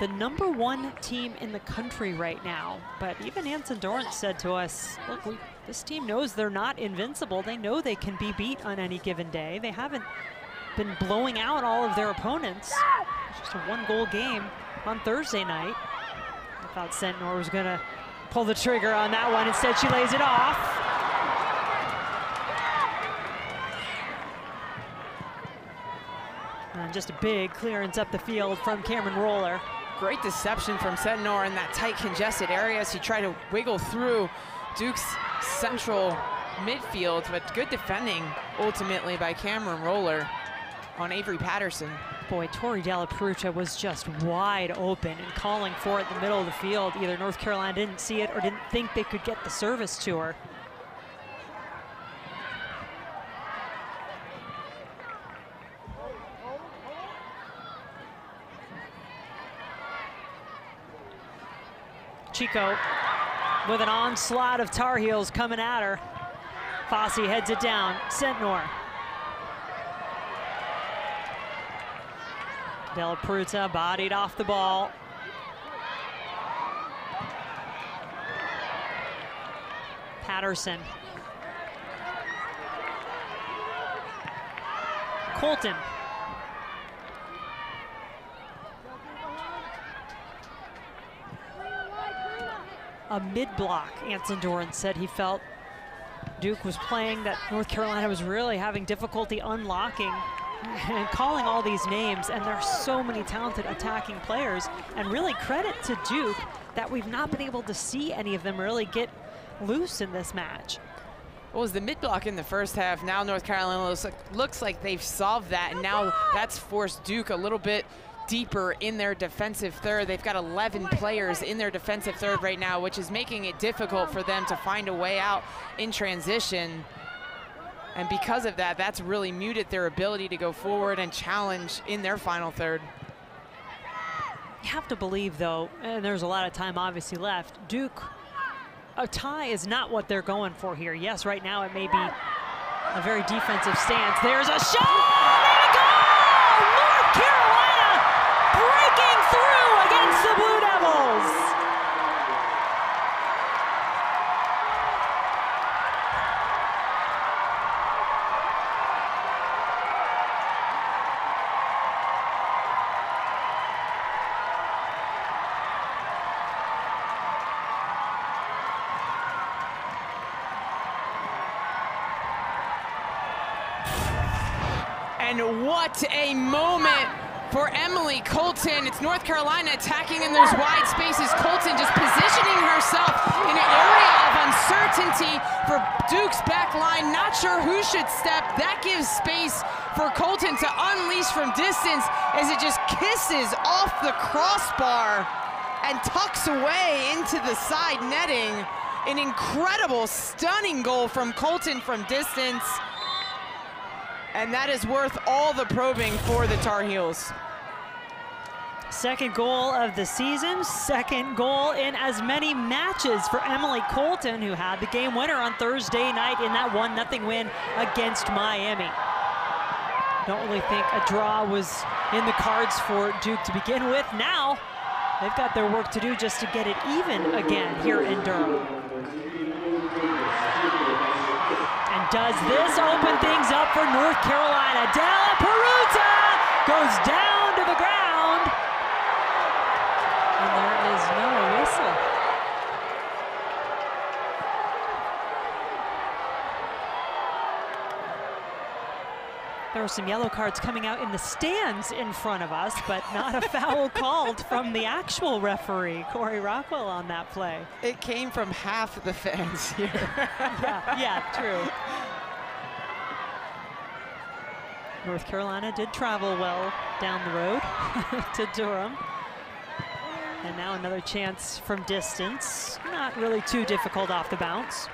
the number one team in the country right now. But even Anson Dorrance said to us, look, we, this team knows they're not invincible. They know they can be beat on any given day. They haven't been blowing out all of their opponents. It's just a one goal game on Thursday night. I thought Sentnor was gonna pull the trigger on that one. Instead, she lays it off. And just a big clearance up the field from Cameron Roller. Great deception from Sentnor in that tight, congested area as he tried to wiggle through Duke's central midfield, but good defending ultimately by Cameron Roller on Avery Patterson. Boy, Tori Della Peruta was just wide open and calling for it in the middle of the field. Either North Carolina didn't see it or didn't think they could get the service to her. Chico with an onslaught of Tar Heels coming at her. Faasse heads it down. Sentnor. Della Peruta bodied off the ball. Patterson. Colton. A mid-block, Anson Dorrance said he felt Duke was playing that North Carolina was really having difficulty unlocking [LAUGHS] and calling all these names and there are so many talented attacking players and really credit to Duke that we've not been able to see any of them really get loose in this match. What was the mid block in the first half? Now North Carolina looks like, looks like they've solved that, and oh, now that's forced Duke a little bit deeper in their defensive third. They've got 11 players in their defensive third right now, which is making it difficult for them to find a way out in transition. And because of that, that's really muted their ability to go forward and challenge in their final third. You have to believe, though, and there's a lot of time obviously left, Duke, a tie is not what they're going for here. Yes, right now it may be a very defensive stance. There's a shot Colton. It's North Carolina attacking in those wide spaces. Colton just positioning herself in an area of uncertainty for Duke's back line. Not sure who should step. That gives space for Colton to unleash from distance as it just kisses off the crossbar and tucks away into the side netting. An incredible, stunning goal from Colton from distance. And that is worth all the probing for the Tar Heels. Second goal of the season, second goal in as many matches for Emily Colton, who had the game winner on Thursday night in that 1-0 win against Miami. Don't really think a draw was in the cards for Duke to begin with. Now, they've got their work to do just to get it even again here in Durham. And does this open things up for North Carolina? Della Peruta goes down to the ground. And there is no whistle. There were some yellow cards coming out in the stands in front of us, but not a foul [LAUGHS] called from the actual referee, Corey Rockwell, on that play. It came from half the fans [LAUGHS] here. yeah, yeah, true. North Carolina did travel well down the road [LAUGHS] to Durham. And now another chance from distance. Not really too difficult off the bounce.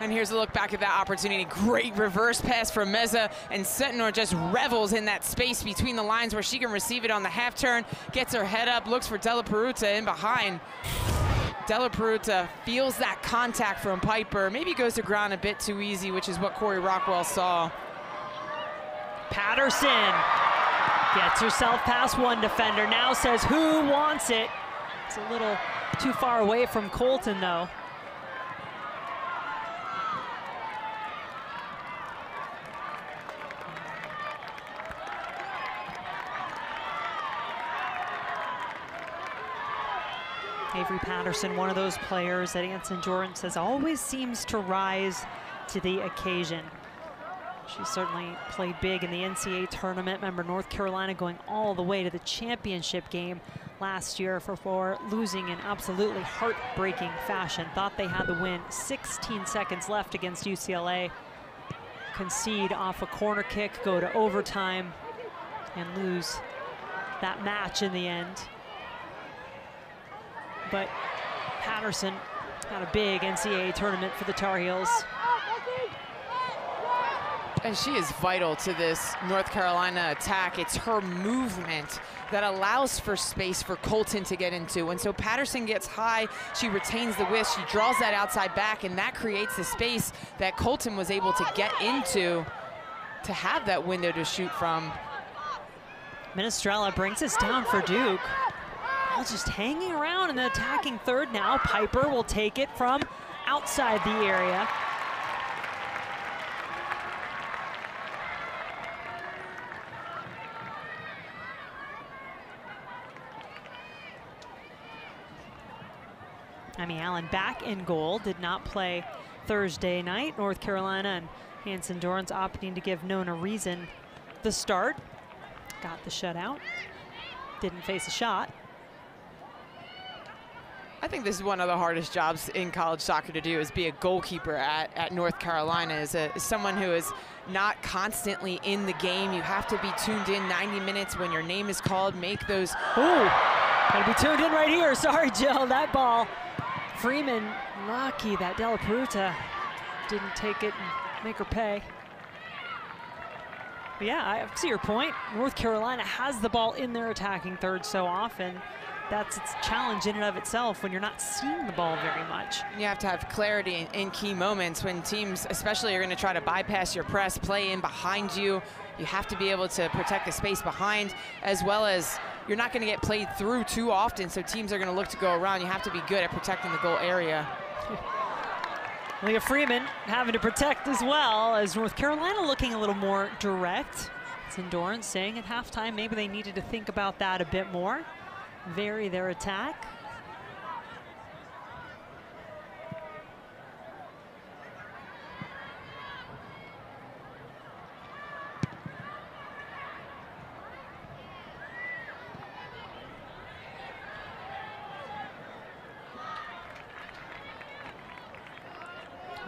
And here's a look back at that opportunity. Great reverse pass from Meza, and Sentnor just revels in that space between the lines where she can receive it on the half turn, gets her head up, looks for Della Peruta in behind. Della Peruta feels that contact from Piper, maybe goes to ground a bit too easy, which is what Corey Rockwell saw. Patterson gets herself past one defender, now says who wants it. It's a little too far away from Colton though. Avery Patterson, one of those players that Anson Dorrance says always seems to rise to the occasion. She certainly played big in the NCAA tournament. Remember North Carolina going all the way to the championship game last year for, for losing in absolutely heartbreaking fashion. Thought they had the win. 16 seconds left against UCLA. Concede off a corner kick, go to overtime, and lose that match in the end. But Patterson had a big NCAA tournament for the Tar Heels. And she is vital to this North Carolina attack. It's her movement that allows for space for Colton to get into. And so Patterson gets high, she retains the width, she draws that outside back, and that creates the space that Colton was able to get into to have that window to shoot from. Minestrella brings us down for Duke. All just hanging around in the attacking third now. Piper will take it from outside the area. Emmie Allen back in goal, did not play Thursday night. North Carolina and Anson Dorrance opting to give Nona Reason the start. Got the shutout. Didn't face a shot. I think this is one of the hardest jobs in college soccer to do is be a goalkeeper at, at North Carolina as, a, as someone who is not constantly in the game. You have to be tuned in 90 minutes when your name is called, make those. Ooh, gotta be tuned in right here. [LAUGHS] Sorry, Jill, that ball. Freeman, lucky that Della Peruta didn't take it and make her pay. But yeah, I see your point. North Carolina has the ball in their attacking third so often that's its challenge in and of itself when you're not seeing the ball very much. You have to have clarity in, in key moments when teams, especially, are going to try to bypass your press, play in behind you. You have to be able to protect the space behind, as well as you're not going to get played through too often, so teams are going to look to go around. You have to be good at protecting the goal area. [LAUGHS] Leah Freeman having to protect as well as North Carolina looking a little more direct. Anson Dorrance saying at halftime maybe they needed to think about that a bit more vary their attack.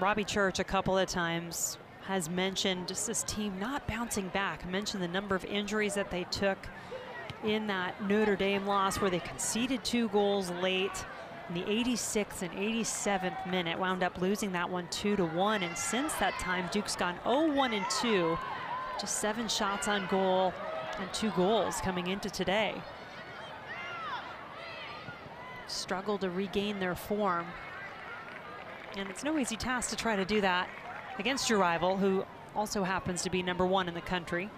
Robbie Church a couple of times has mentioned just this team not bouncing back. Mentioned the number of injuries that they took in that Notre Dame loss where they conceded two goals late in the 86th and 87th minute, wound up losing that one two to one. And since that time, Duke's gone 0-1 and two, just seven shots on goal and two goals coming into today. Struggle to regain their form. And it's no easy task to try to do that against your rival, who also happens to be number one in the country.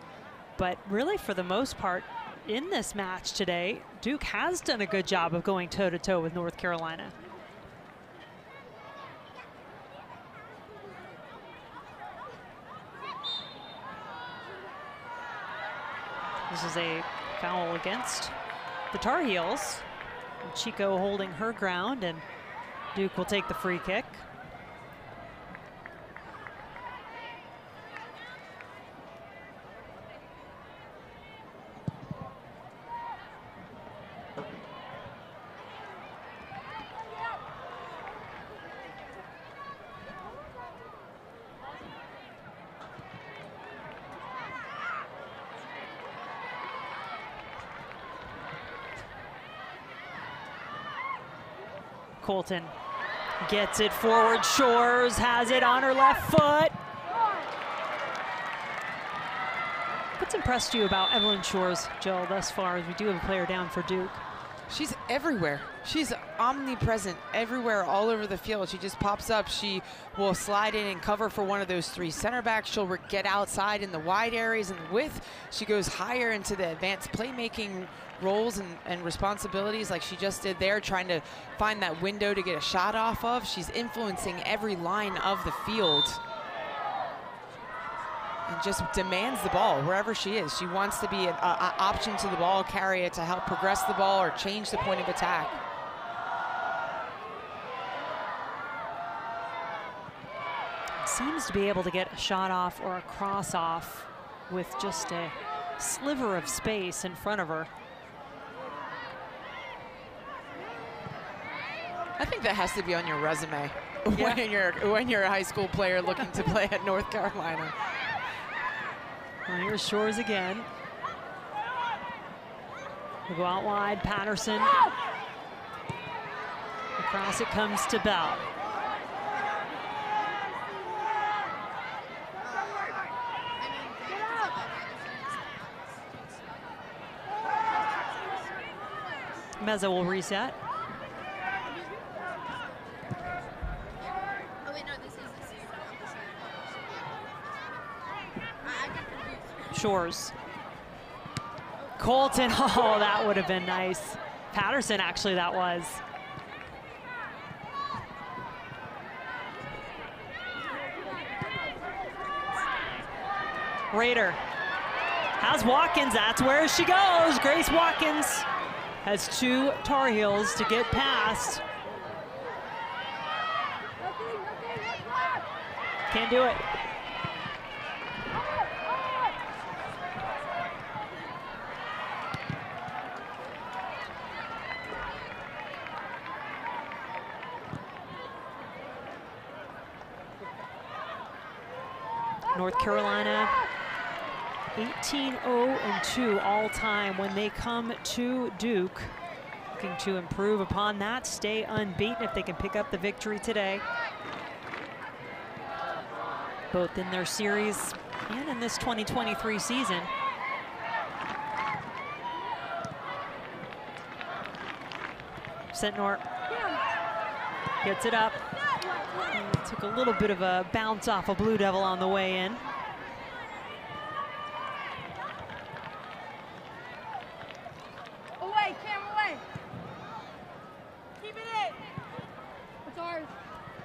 But really, for the most part, in this match today, Duke has done a good job of going toe-to-toe with North Carolina. This is a foul against the Tar Heels. Chico holding her ground, and Duke will take the free kick. Colton gets it forward. Shores has it on her left foot. What's impressed you about Evelyn Shores, Jill, thus far as we do have a player down for Duke? She's everywhere. She's omnipresent everywhere, all over the field. She just pops up. She will slide in and cover for one of those three center backs. She'll get outside in the wide areas and width. She goes higher into the advanced playmaking roles and, and responsibilities like she just did there, trying to find that window to get a shot off of. She's influencing every line of the field and just demands the ball wherever she is. She wants to be an a, option to the ball carrier to help progress the ball or change the point of attack. Seems to be able to get a shot off or a cross off with just a sliver of space in front of her. I think that has to be on your resume yeah. [LAUGHS] when you're when you're a high school player looking to play at North Carolina. Well, here's Shores again. We'll go out wide, Patterson. Across it comes to Bell. Meza will reset. Shores. Colton, [LAUGHS] oh, that would have been nice. Patterson, actually, that was. Rader has Watkins, that's where she goes. Grace Watkins has two Tar Heels to get past. Can't do it. North Carolina 18-0 2 all time when they come to Duke. Looking to improve upon that, stay unbeaten if they can pick up the victory today. Both in their series and in this 2023 season. Sentnor gets it up. Took a little bit of a bounce off a Blue Devil on the way in. Away, Cam, away. Keep it in. It's ours.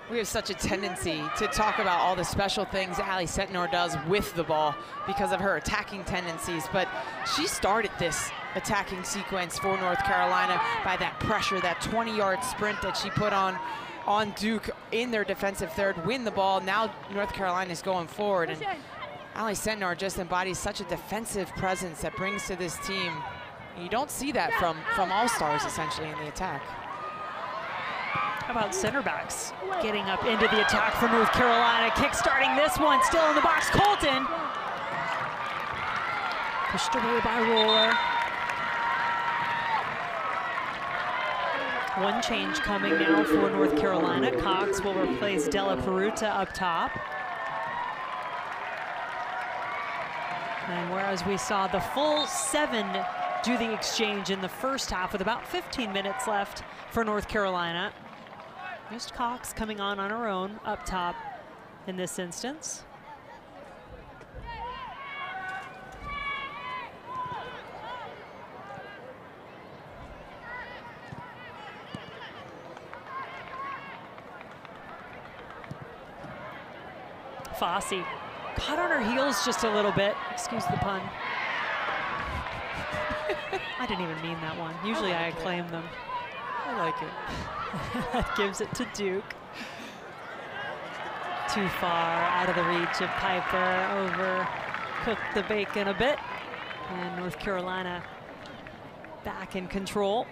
We have such a tendency to talk about all the special things Ally Sentnor does with the ball because of her attacking tendencies, but she started this attacking sequence for North Carolina by that pressure, that 20-yard sprint that she put on on Duke in their defensive third, win the ball. Now North Carolina is going forward. And Ally Sentnor just embodies such a defensive presence that brings to this team. You don't see that from, from all-stars, essentially, in the attack. How about center backs getting up into the attack for North Carolina, kick-starting this one, still in the box, Colton. Pushed away by Roller. One change coming now for North Carolina. Cox will replace Della Peruta up top. And whereas we saw the full seven do the exchange in the first half with about 15 minutes left for North Carolina, just Cox coming on on her own up top in this instance. Faasse caught on her heels just a little bit. Excuse the pun. [LAUGHS] I didn't even mean that one. Usually I, like it. acclaim them. I like it. that [LAUGHS] gives it to Duke. Too far out of the reach of Piper. Over cooked the bacon a bit. And North Carolina back in control.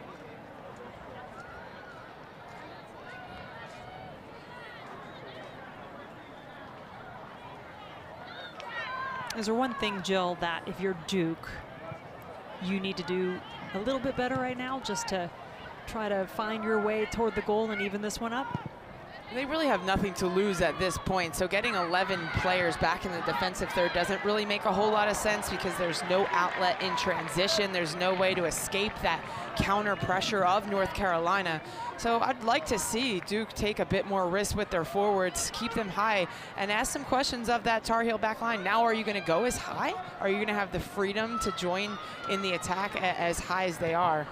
Is there one thing, Jill, that if you're Duke, you need to do a little bit better right now just to try to find your way toward the goal and even this one up? They really have nothing to lose at this point, so getting 11 players back in the defensive third doesn't really make a whole lot of sense because there's no outlet in transition. There's no way to escape that counter pressure of North Carolina. So I'd like to see Duke take a bit more risk with their forwards, keep them high, and ask some questions of that Tar Heel back line. Now, are you going to go as high? Are you going to have the freedom to join in the attack as high as they are?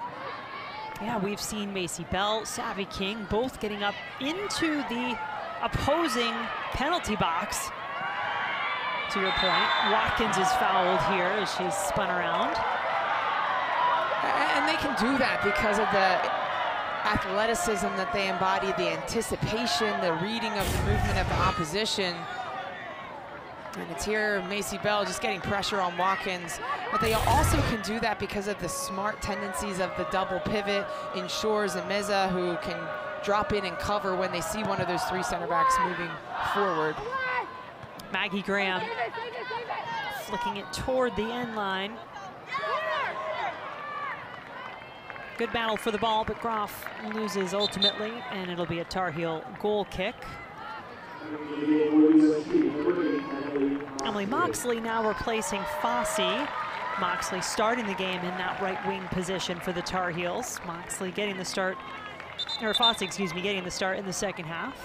Yeah, we've seen Maycee Bell, Savvy King, both getting up into the opposing penalty box. To your point, Watkins is fouled here as she's spun around. And they can do that because of the athleticism that they embody, the anticipation, the reading of the movement of the opposition. And it's here, Maycee Bell just getting pressure on Watkins. But they also can do that because of the smart tendencies of the double pivot in Shores and Meza, who can drop in and cover when they see one of those three center backs moving forward. Maggie Graham flicking it toward the end line. Good battle for the ball, but Groff loses ultimately, and it'll be a Tar Heel goal kick. Emily Moxley now replacing Faasse. Moxley starting the game in that right wing position for the Tar Heels. Moxley getting the start, or Faasse, excuse me, getting the start in the second half.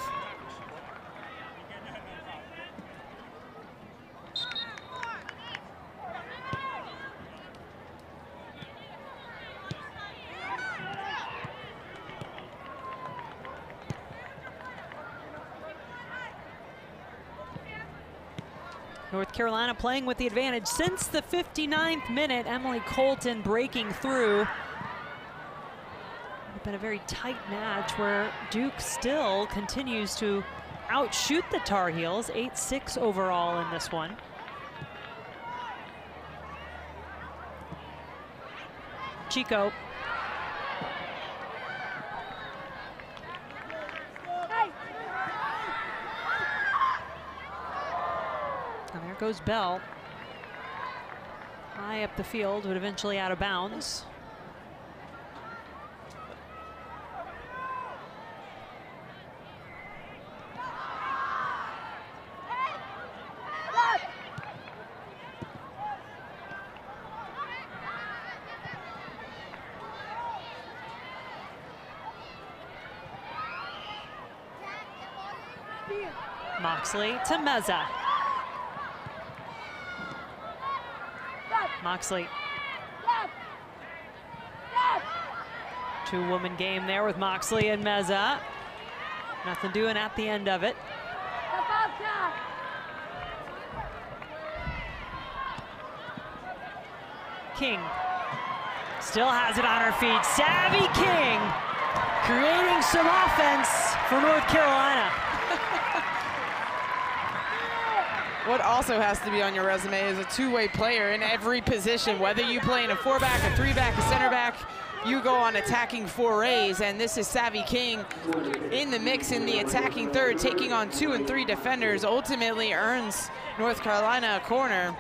Carolina playing with the advantage since the 59th minute. Emily Colton breaking through. It's been a very tight match where Duke still continues to outshoot the Tar Heels, 8-6 overall in this one. Chico there goes Bell. High up the field, but eventually out of bounds. Moxley to Meza. Moxley. Two-woman game there with Moxley and Meza. Nothing doing at the end of it. King still has it on her feet. Savvy King creating some offense for North Carolina. What also has to be on your resume is a two-way player in every position, whether you play in a four-back, a three-back, a center back. you go on attacking forays, and this is Savvy King in the mix in the attacking third, taking on two and three defenders, ultimately earns North Carolina a corner.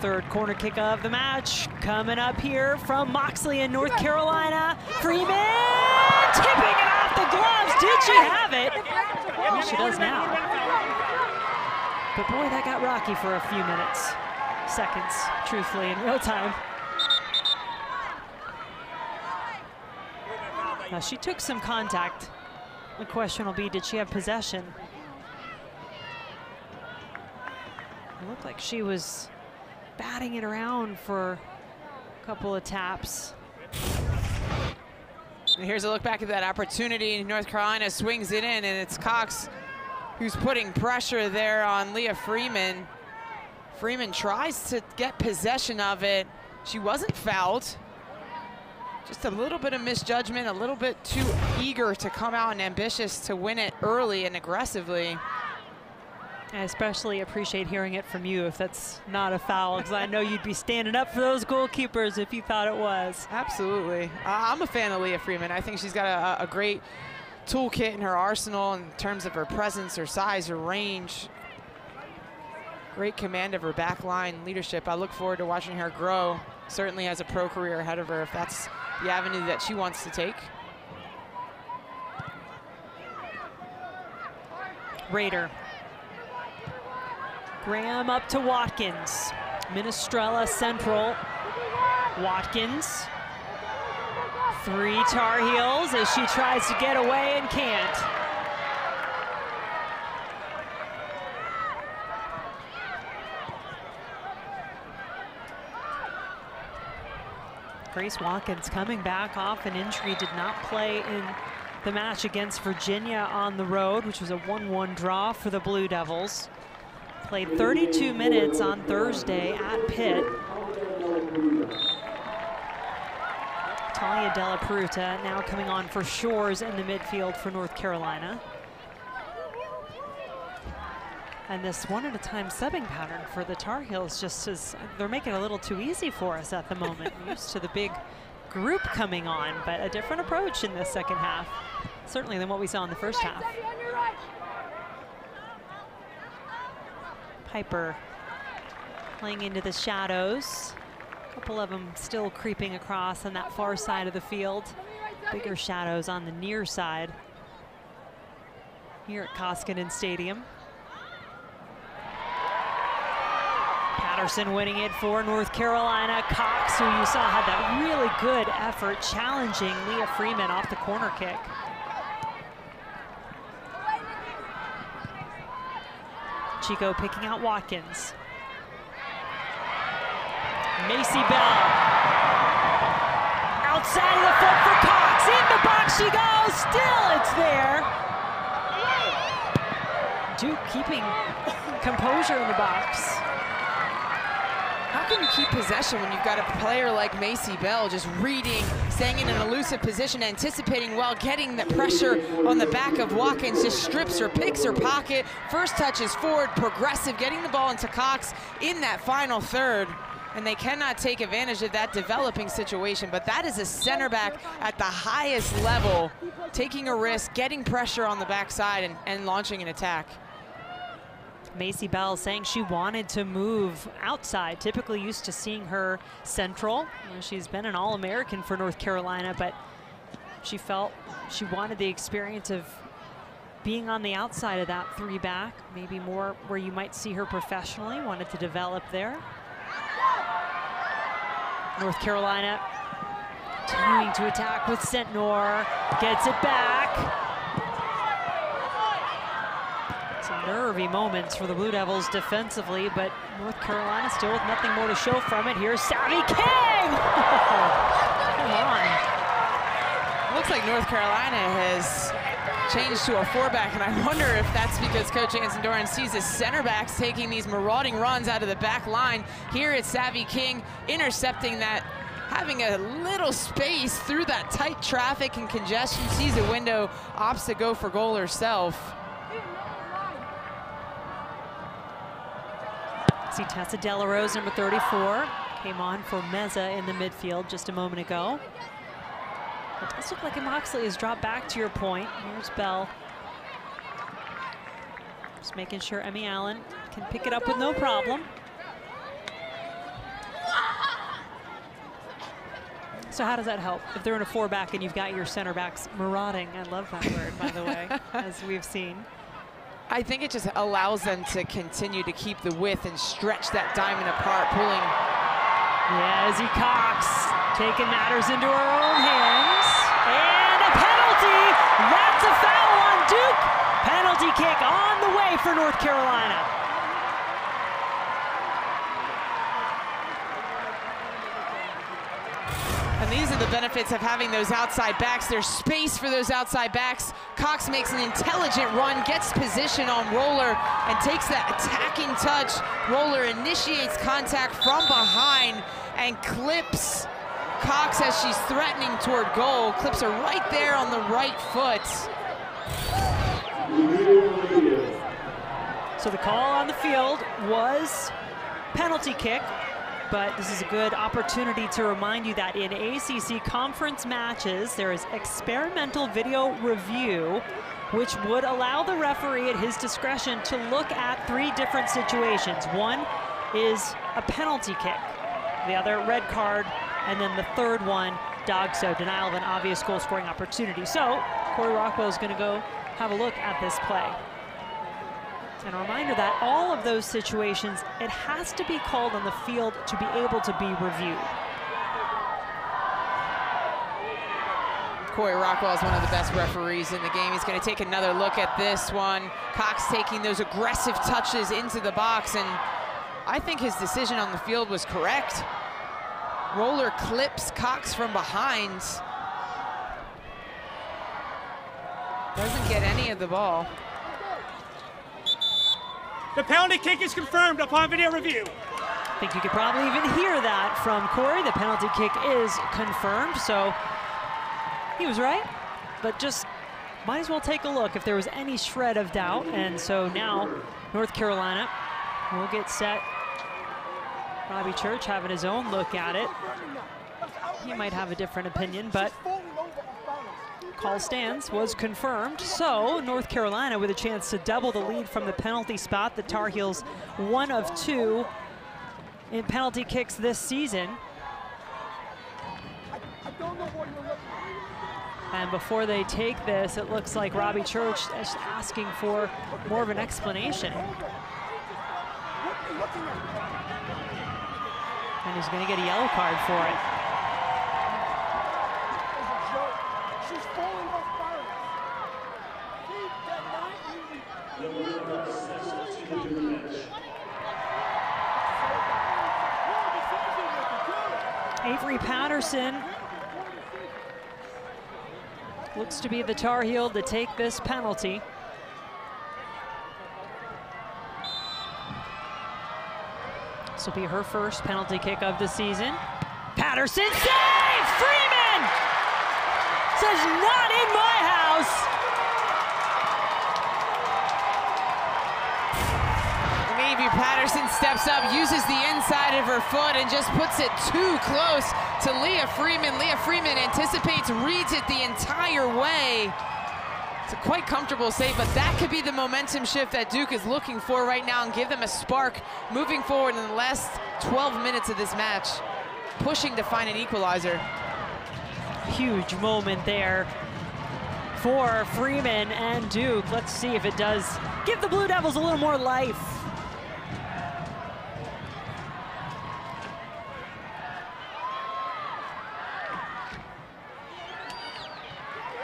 Third corner kick of the match coming up here from Moxley in North Carolina. Freeman tipping it off the gloves. Did she have it? Well, she does now. But boy, that got rocky for a few minutes, seconds, truthfully, in real time. Now she took some contact. The question will be, did she have possession? It looked like she was batting it around for a couple of taps. And here's a look back at that opportunity. North Carolina swings it in, and it's Cox who's putting pressure there on Leah Freeman. Freeman tries to get possession of it. She wasn't fouled. Just a little bit of misjudgment, a little bit too eager to come out and ambitious to win it early and aggressively. I especially appreciate hearing it from you if that's not a foul, because I know you'd be standing up for those goalkeepers if you thought it was. Absolutely. I'm a fan of Leah Freeman. I think she's got a, a great toolkit in her arsenal in terms of her presence, her size, her range. Great command of her back line leadership. I look forward to watching her grow. Certainly has a pro career ahead of her if that's the avenue that she wants to take. Rader. Graham up to Watkins. Minestrella Central. Watkins. Three Tar Heels as she tries to get away and can't. Grace Watkins coming back off an injury, did not play in the match against Virginia on the road, which was a 1-1 draw for the Blue Devils. Played 32 minutes on Thursday at Pitt. Talia Della Peruta now coming on for Shores in the midfield for North Carolina. And this one-at-a-time subbing pattern for the Tar Heels just as they're making it a little too easy for us at the moment. [LAUGHS] Used to the big group coming on, but a different approach in this second half, certainly than what we saw in the first half. Piper playing into the shadows. A couple of them still creeping across on that far side of the field. Bigger shadows on the near side here at Koskinen Stadium. Patterson winning it for North Carolina. Cox, who you saw had that really good effort challenging Leah Freeman off the corner kick. Chico picking out Watkins. Maycee Bell. Outside of the foot for Cox. In the box she goes. Still it's there. Duke keeping composure in the box. How can you keep possession when you've got a player like Maycee Bell just reading, staying in an elusive position, anticipating well, getting the pressure on the back of Watkins, just strips her, picks her pocket, first touch is forward, progressive, getting the ball into Cox in that final third. And they cannot take advantage of that developing situation, but that is a center back at the highest level, taking a risk, getting pressure on the backside and, and launching an attack. Maycee Bell saying she wanted to move outside. Typically used to seeing her central. She's been an All-American for North Carolina, but she felt she wanted the experience of being on the outside of that three back, maybe more where you might see her professionally, wanted to develop there. North Carolina continuing to attack with Sentnor, gets it back. Some nervy moments for the Blue Devils defensively, but North Carolina still with nothing more to show from it. Here's Savvy King! [LAUGHS] Come on. Looks like North Carolina has changed to a four-back, and I wonder if that's because Coach Anson Dorrance sees his center backs taking these marauding runs out of the back line. Here it's Savvy King intercepting that, having a little space through that tight traffic and congestion, sees a window, opts to go for goal herself. See Tessa Dellarose, number 34, came on for Meza in the midfield just a moment ago. It does look like Moxley has dropped back to your point. Here's Bell. Just making sure Emmie Allen can pick it up with no problem. So how does that help? If they're in a four back and you've got your center backs marauding, I love that word, by the way, [LAUGHS] as we've seen. I think it just allows them to continue to keep the width and stretch that diamond apart, pulling. Yeah, Izzy Cox taking matters into her own hands. And a penalty! That's a foul on Duke! Penalty kick on the way for North Carolina. And these are the benefits of having those outside backs. There's space for those outside backs. Cox makes an intelligent run, gets position on Roller, and takes that attacking touch. Roller initiates contact from behind and clips Cox as she's threatening toward goal. Clips her right there on the right foot. So the call on the field was penalty kick, but this is a good opportunity to remind you that in ACC conference matches, there is experimental video review, which would allow the referee at his discretion to look at three different situations. One is a penalty kick, the other red card, and then the third one, DOGSO, denial of an obvious goal scoring opportunity. So Corey Rockwell is gonna go have a look at this play. And a reminder that all of those situations, it has to be called on the field to be able to be reviewed. Corey Rockwell is one of the best referees in the game. He's going to take another look at this one. Cox taking those aggressive touches into the box, and I think his decision on the field was correct. Roller clips Cox from behind. Doesn't get any of the ball. The penalty kick is confirmed upon video review. I think you could probably even hear that from Corey. The penalty kick is confirmed, so he was right, but just might as well take a look if there was any shred of doubt. And so now North Carolina will get set. Robbie Church having his own look at it. He might have a different opinion, but call stands was confirmed. So North Carolina with a chance to double the lead from the penalty spot. The Tar Heels one of two in penalty kicks this season. And before they take this, it looks like Robbie Church is asking for more of an explanation. And he's going to get a yellow card for it. She's falling off balance. Keep that line easy. Looks to be the Tar Heel to take this penalty. This will be her first penalty kick of the season. Patterson save! Freeman says not in my house. Patterson steps up, uses the inside of her foot, and just puts it too close to Leah Freeman. Leah Freeman anticipates, reads it the entire way. It's a quite comfortable save, but that could be the momentum shift that Duke is looking for right now and give them a spark moving forward in the last 12 minutes of this match, pushing to find an equalizer. Huge moment there for Freeman and Duke. Let's see if it does give the Blue Devils a little more life.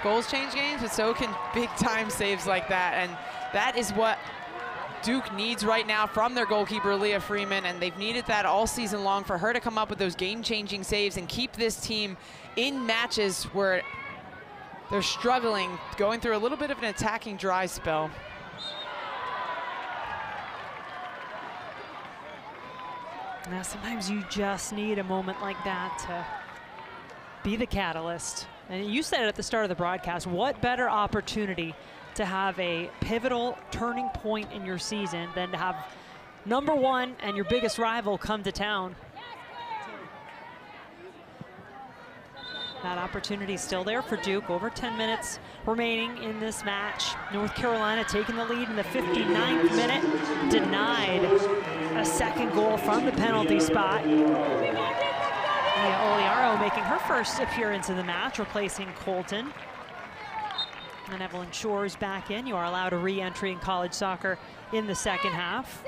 Goals change games, but so can [LAUGHS] big time saves like that. And that is what Duke needs right now from their goalkeeper, Leah Freeman, and they've needed that all season long for her to come up with those game-changing saves and keep this team in matches where they're struggling, going through a little bit of an attacking dry spell. Now, sometimes you just need a moment like that to be the catalyst. And you said it at the start of the broadcast, what better opportunity to have a pivotal turning point in your season than to have number one and your biggest rival come to town. That opportunity is still there for Duke. Over 10 minutes remaining in this match. North Carolina taking the lead in the 59th minute. Denied a second goal from the penalty spot. Mia Oliaro making her first appearance in the match, replacing Colton. And Evelyn Shores back in. You are allowed a re-entry in college soccer in the second half.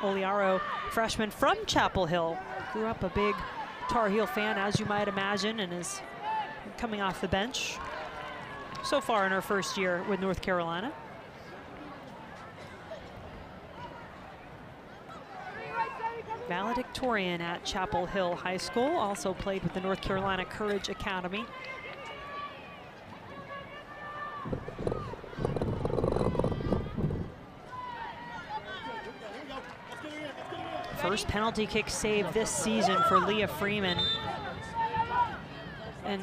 Oliaro, freshman from Chapel Hill, grew up a big Tar Heel fan, as you might imagine, and is coming off the bench so far in her first year with North Carolina. Valedictorian at Chapel Hill High School, also played with the North Carolina Courage Academy. First penalty kick save this season for Leah Freeman. And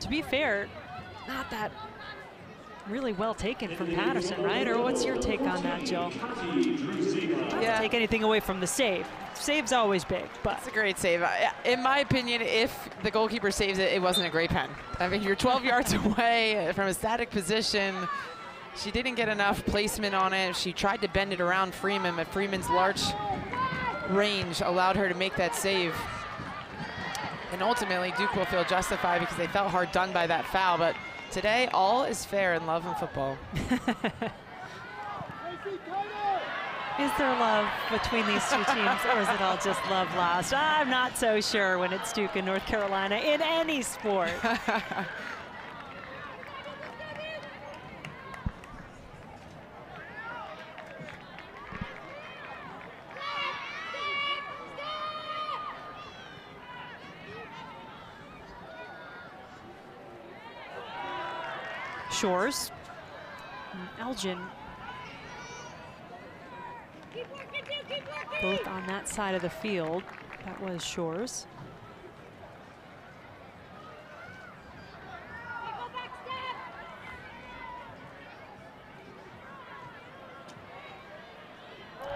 to be fair, not that really well taken from Patterson, right? Or what's your take on that, Jill? Yeah. to take anything away from the save. Save's always big, but It's a great save. In my opinion, if the goalkeeper saves it, it wasn't a great pen. I mean, you're 12 [LAUGHS] yards away from a static position. She didn't get enough placement on it. She tried to bend it around Freeman, but Freeman's large range allowed her to make that save. And ultimately, Duke will feel justified because they felt hard done by that foul. But today, all is fair in love and football. [LAUGHS] is there love between these two teams or is it all just love lost? I'm not so sure when it's Duke and North Carolina in any sport. [LAUGHS] Shores. and Elgin both on that side of the field. That was Shores.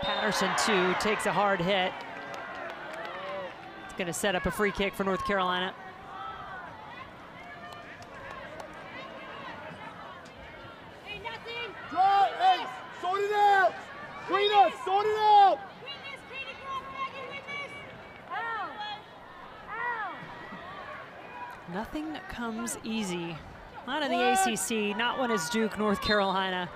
Patterson, too, takes a hard hit. It's going to set up a free kick for North Carolina. Draw, hey, sort it out. Sort it out. Nothing comes easy. Not in the ACC, not when it's Duke, North Carolina.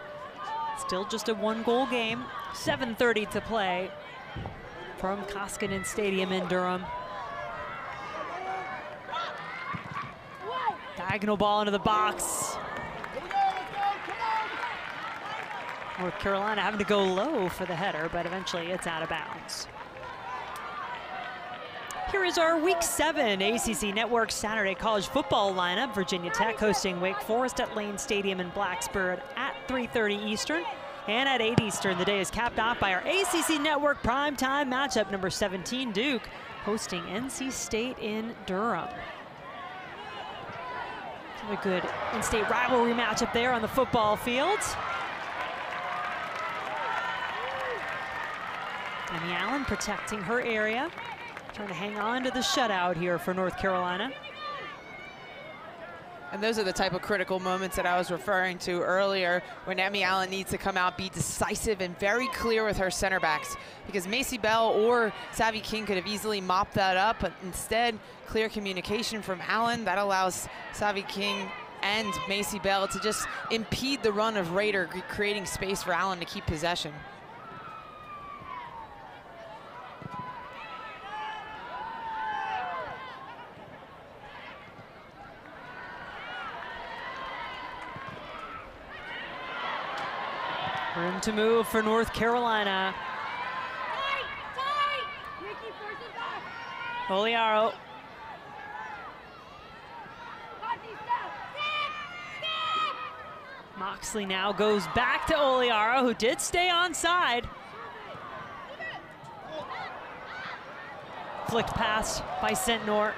Still just a one-goal game, 7.30 to play from Koskinen Stadium in Durham. Diagonal ball into the box. Here we go, let's go, come on. North Carolina having to go low for the header, but eventually it's out of bounds. Here is our Week 7 ACC Network Saturday College Football lineup. Virginia Tech hosting Wake Forest at Lane Stadium in Blacksburg at 3.30 Eastern. And at 8 Eastern, the day is capped off by our ACC Network primetime matchup, number 17 Duke, hosting NC State in Durham. A good in-state rivalry matchup there on the football field. Emmie Allen protecting her area. Trying to hang on to the shutout here for North Carolina. And those are the type of critical moments that I was referring to earlier when Emmie Allen needs to come out, be decisive and very clear with her center backs because Maycee Bell or Savvy King could have easily mopped that up, but instead, clear communication from Allen that allows Savvy King and Maycee Bell to just impede the run of Rader, creating space for Allen to keep possession. To move for North Carolina. Oliaro. Moxley now goes back to Oliaro, who did stay on side. Flicked pass by tight.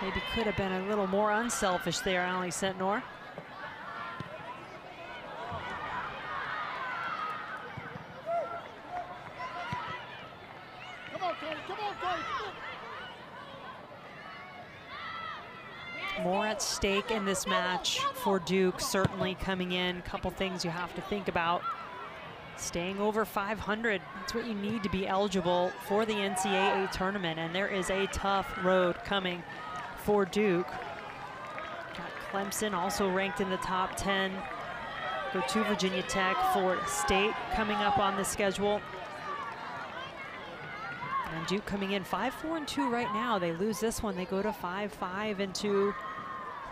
Maybe could have been a little more unselfish there, Ally Sentnor. more at stake in this match for Duke, certainly coming in. Couple things you have to think about. Staying over 500, that's what you need to be eligible for the NCAA tournament, and there is a tough road coming for Duke. Got Clemson also ranked in the top 10. Go to Virginia Tech, Florida State coming up on the schedule. And Duke coming in 5-4 and 2 right now. They lose this one, they go to 5-5 and 2,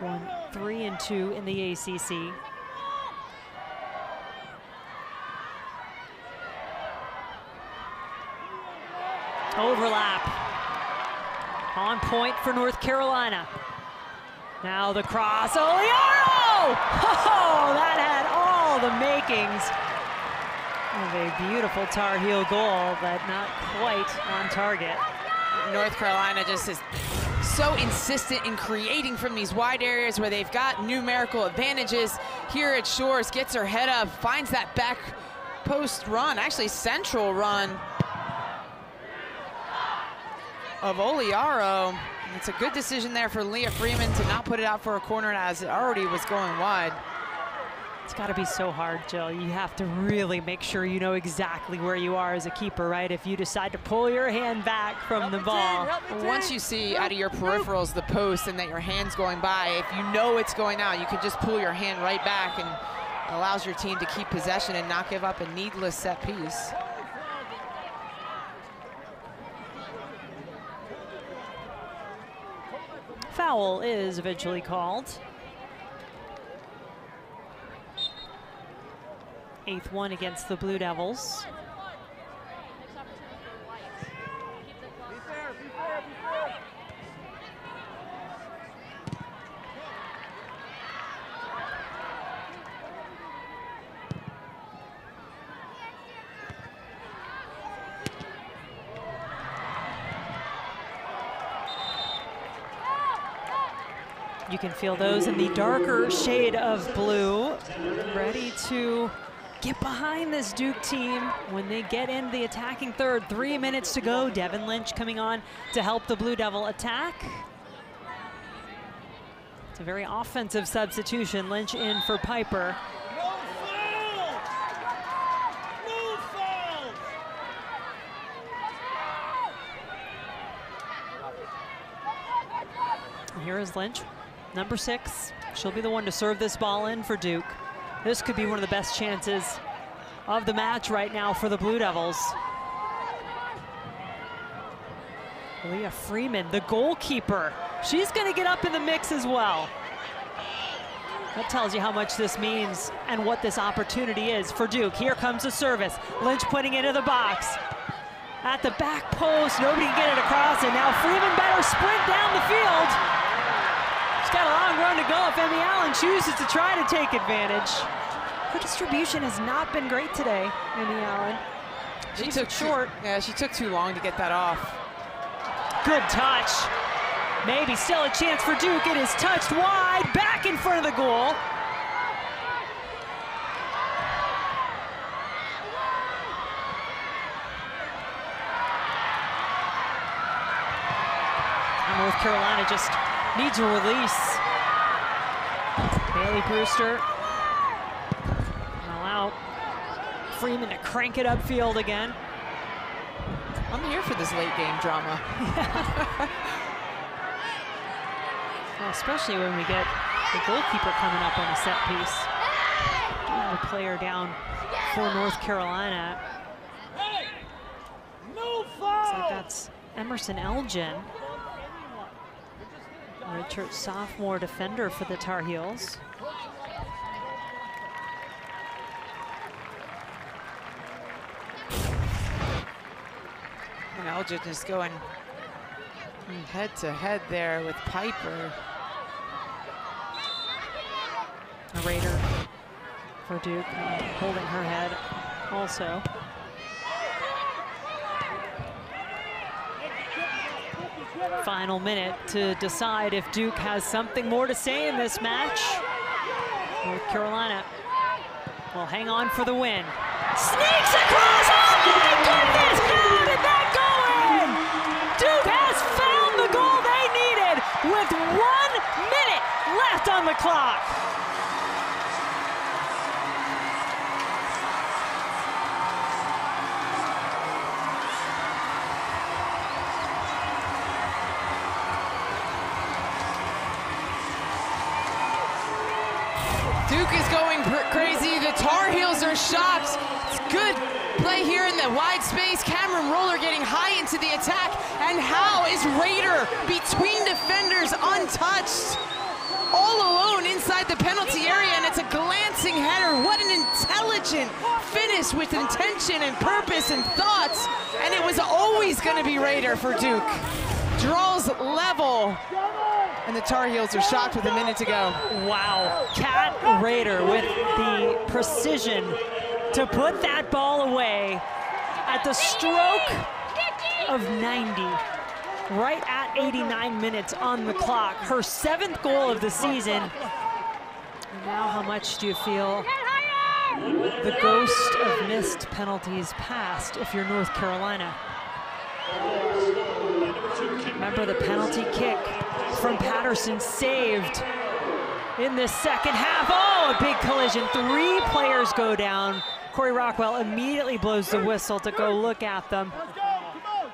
1 3 and 2 in the ACC. Overlap. On point for North Carolina. Now the cross, Oliaro! [LAUGHS] Oh, that had all the makings of a beautiful Tar Heel goal, but not quite on target. North Carolina just is so insistent in creating from these wide areas where they've got numerical advantages. Here at Shores, gets her head up, finds that back post run, actually central run of Oliaro. It's a good decision there for Leah Freeman to not put it out for a corner as it already was going wide. It's got to be so hard, Jill. You have to really make sure you know exactly where you are as a keeper, right? If you decide to pull your hand back from the ball. Once you see out of your peripherals the post and that your hand's going by, if you know it's going out, you can just pull your hand right back and allows your team to keep possession and not give up a needless set piece. Foul is eventually called. Eighth one against the Blue Devils. You can feel those in the darker shade of blue, ready to get behind this Duke team when they get into the attacking third. Three minutes to go. Devin Lynch coming on to help the Blue Devil attack. It's a very offensive substitution. Lynch in for Piper. No fouls! No fouls! And Here is Lynch, number six. She'll be the one to serve this ball in for Duke. This could be one of the best chances of the match right now for the Blue Devils. Leah Freeman, the goalkeeper. She's gonna get up in the mix as well. That tells you how much this means and what this opportunity is for Duke. Here comes the service. Lynch putting it into the box. At the back post, nobody can get it across, and now Freeman better sprint down the field. She's got a long run to go if Emmie Allen chooses to try to take advantage. Her distribution has not been great today, Emmie Allen. She Leaves took short. Too, yeah, she took too long to get that off. Good touch. Maybe still a chance for Duke. It is touched wide, back in front of the goal. North Carolina just needs a release. Bailey Brewster. Allow Freeman to crank it upfield again. I'm here for this late game drama. [LAUGHS] Well, especially when we get the goalkeeper coming up on a set piece. The player down for North Carolina. Hey! No foul! like that's Emerson Elgin, redshirt sophomore defender for the Tar Heels. And Elgin is going head to head there with Piper. A Rader for Duke, uh, holding her head also. Final minute to decide if Duke has something more to say in this match. North Carolina will hang on for the win. Sneaks across! Oh my goodness! How did that go in? Duke has found the goal they needed with one minute left on the clock. And how is Rader between defenders untouched? All alone inside the penalty area, and it's a glancing header. What an intelligent finish with intention and purpose and thoughts. And it was always going to be Rader for Duke. Draws level, and the Tar Heels are shocked with a minute to go. Wow, Kat Rader with the precision to put that ball away at the stroke of 90, right at 89 minutes on the clock. Her seventh goal of the season. Now how much do you feel the ghost of missed penalties passed if you're North Carolina? Remember the penalty kick from Patterson saved in the second half. Oh, a big collision. Three players go down. Corey Rockwell immediately blows the whistle to go look at them. Let's go, come on.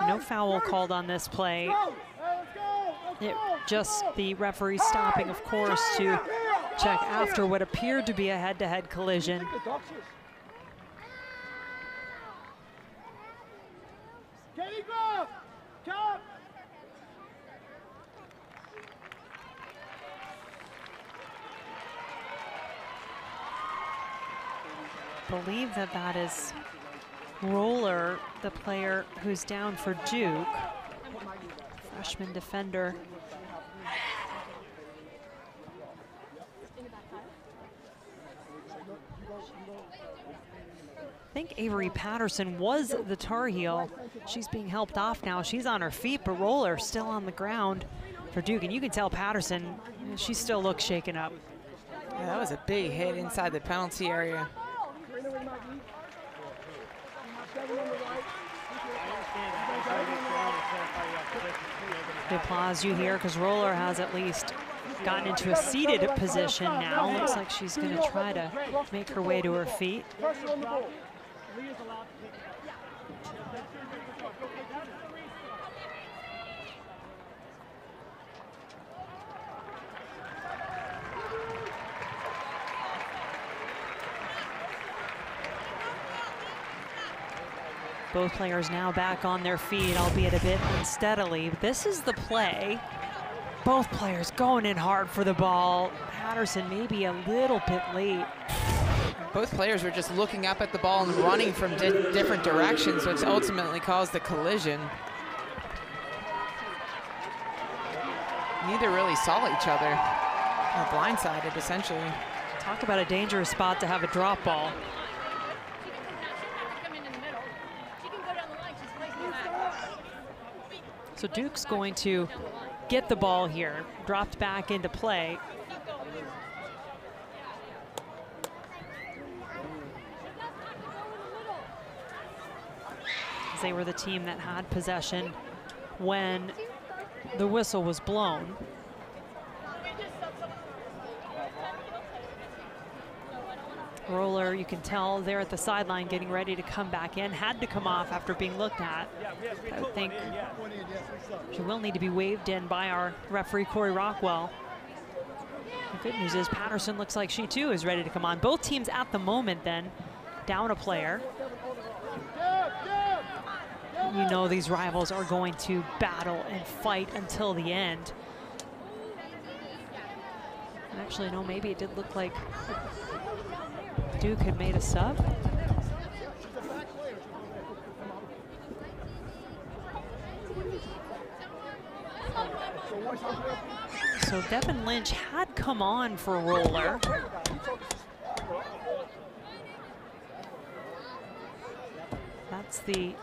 No foul called on this play. Go. Hey, let's go. Let's It just the referee stopping, of course, to check after what appeared to be a head-to-head collision. The doctors. Katie Graf, come. believe that that is Roller, the player who's down for Duke. Freshman defender. I think Avery Patterson was the Tar Heel. She's being helped off now. She's on her feet, but Roller still on the ground for Duke. And you can tell Patterson, she still looks shaken up. Yeah, that was a big hit inside the penalty area. Applause you hear because Roller has at least gotten into a seated position now. Looks like she's going to try to make her way to her feet. Both players now back on their feet, albeit a bit unsteadily. This is the play. Both players going in hard for the ball. Patterson maybe a little bit late. Both players were just looking up at the ball and running from di different directions, which ultimately caused the collision. Neither really saw each other. Or blindsided, essentially. Talk about a dangerous spot to have a drop ball. Come in in the middle. She can go down the line. She's placing that. So Duke's going to get the ball here, dropped back into play. They were the team that had possession when the whistle was blown. Roller, you can tell they're at the sideline getting ready to come back in. Had to come off after being looked at. I would think she will need to be waved in by our referee, Corey Rockwell. The good news is Patterson looks like she too is ready to come on. Both teams at the moment then down a player. You know these rivals are going to battle and fight until the end. Actually, no, maybe it did look like Duke had made a sub. So Devin Lynch had come on for Roller. That's the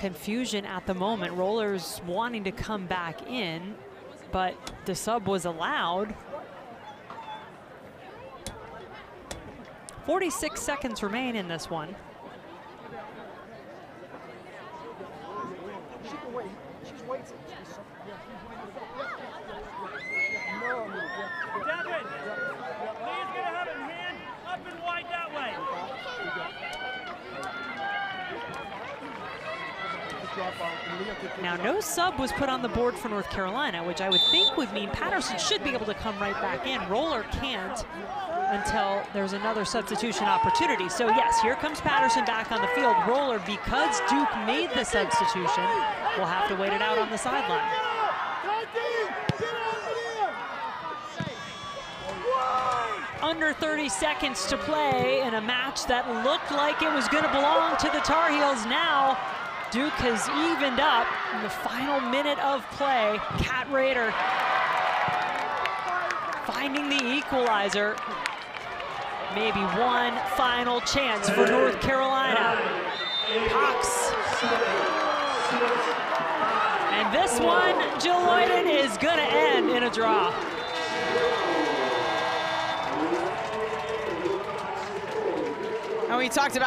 confusion at the moment. Roller's wanting to come back in, but the sub was allowed. 46 seconds remain in this one. Now, no sub was put on the board for North Carolina, which I would think would mean Patterson should be able to come right back in. Roller can't until there's another substitution opportunity. So yes, here comes Patterson back on the field. Roller, because Duke made the substitution, will have to wait it out on the sideline. Under 30 seconds to play in a match that looked like it was going to belong to the Tar Heels. Now, Duke has evened up in the final minute of play. Kat Rader finding the equalizer. Maybe one final chance for North Carolina. Cox. And this one, Jill Loyden, is going to end in a draw. And we talked about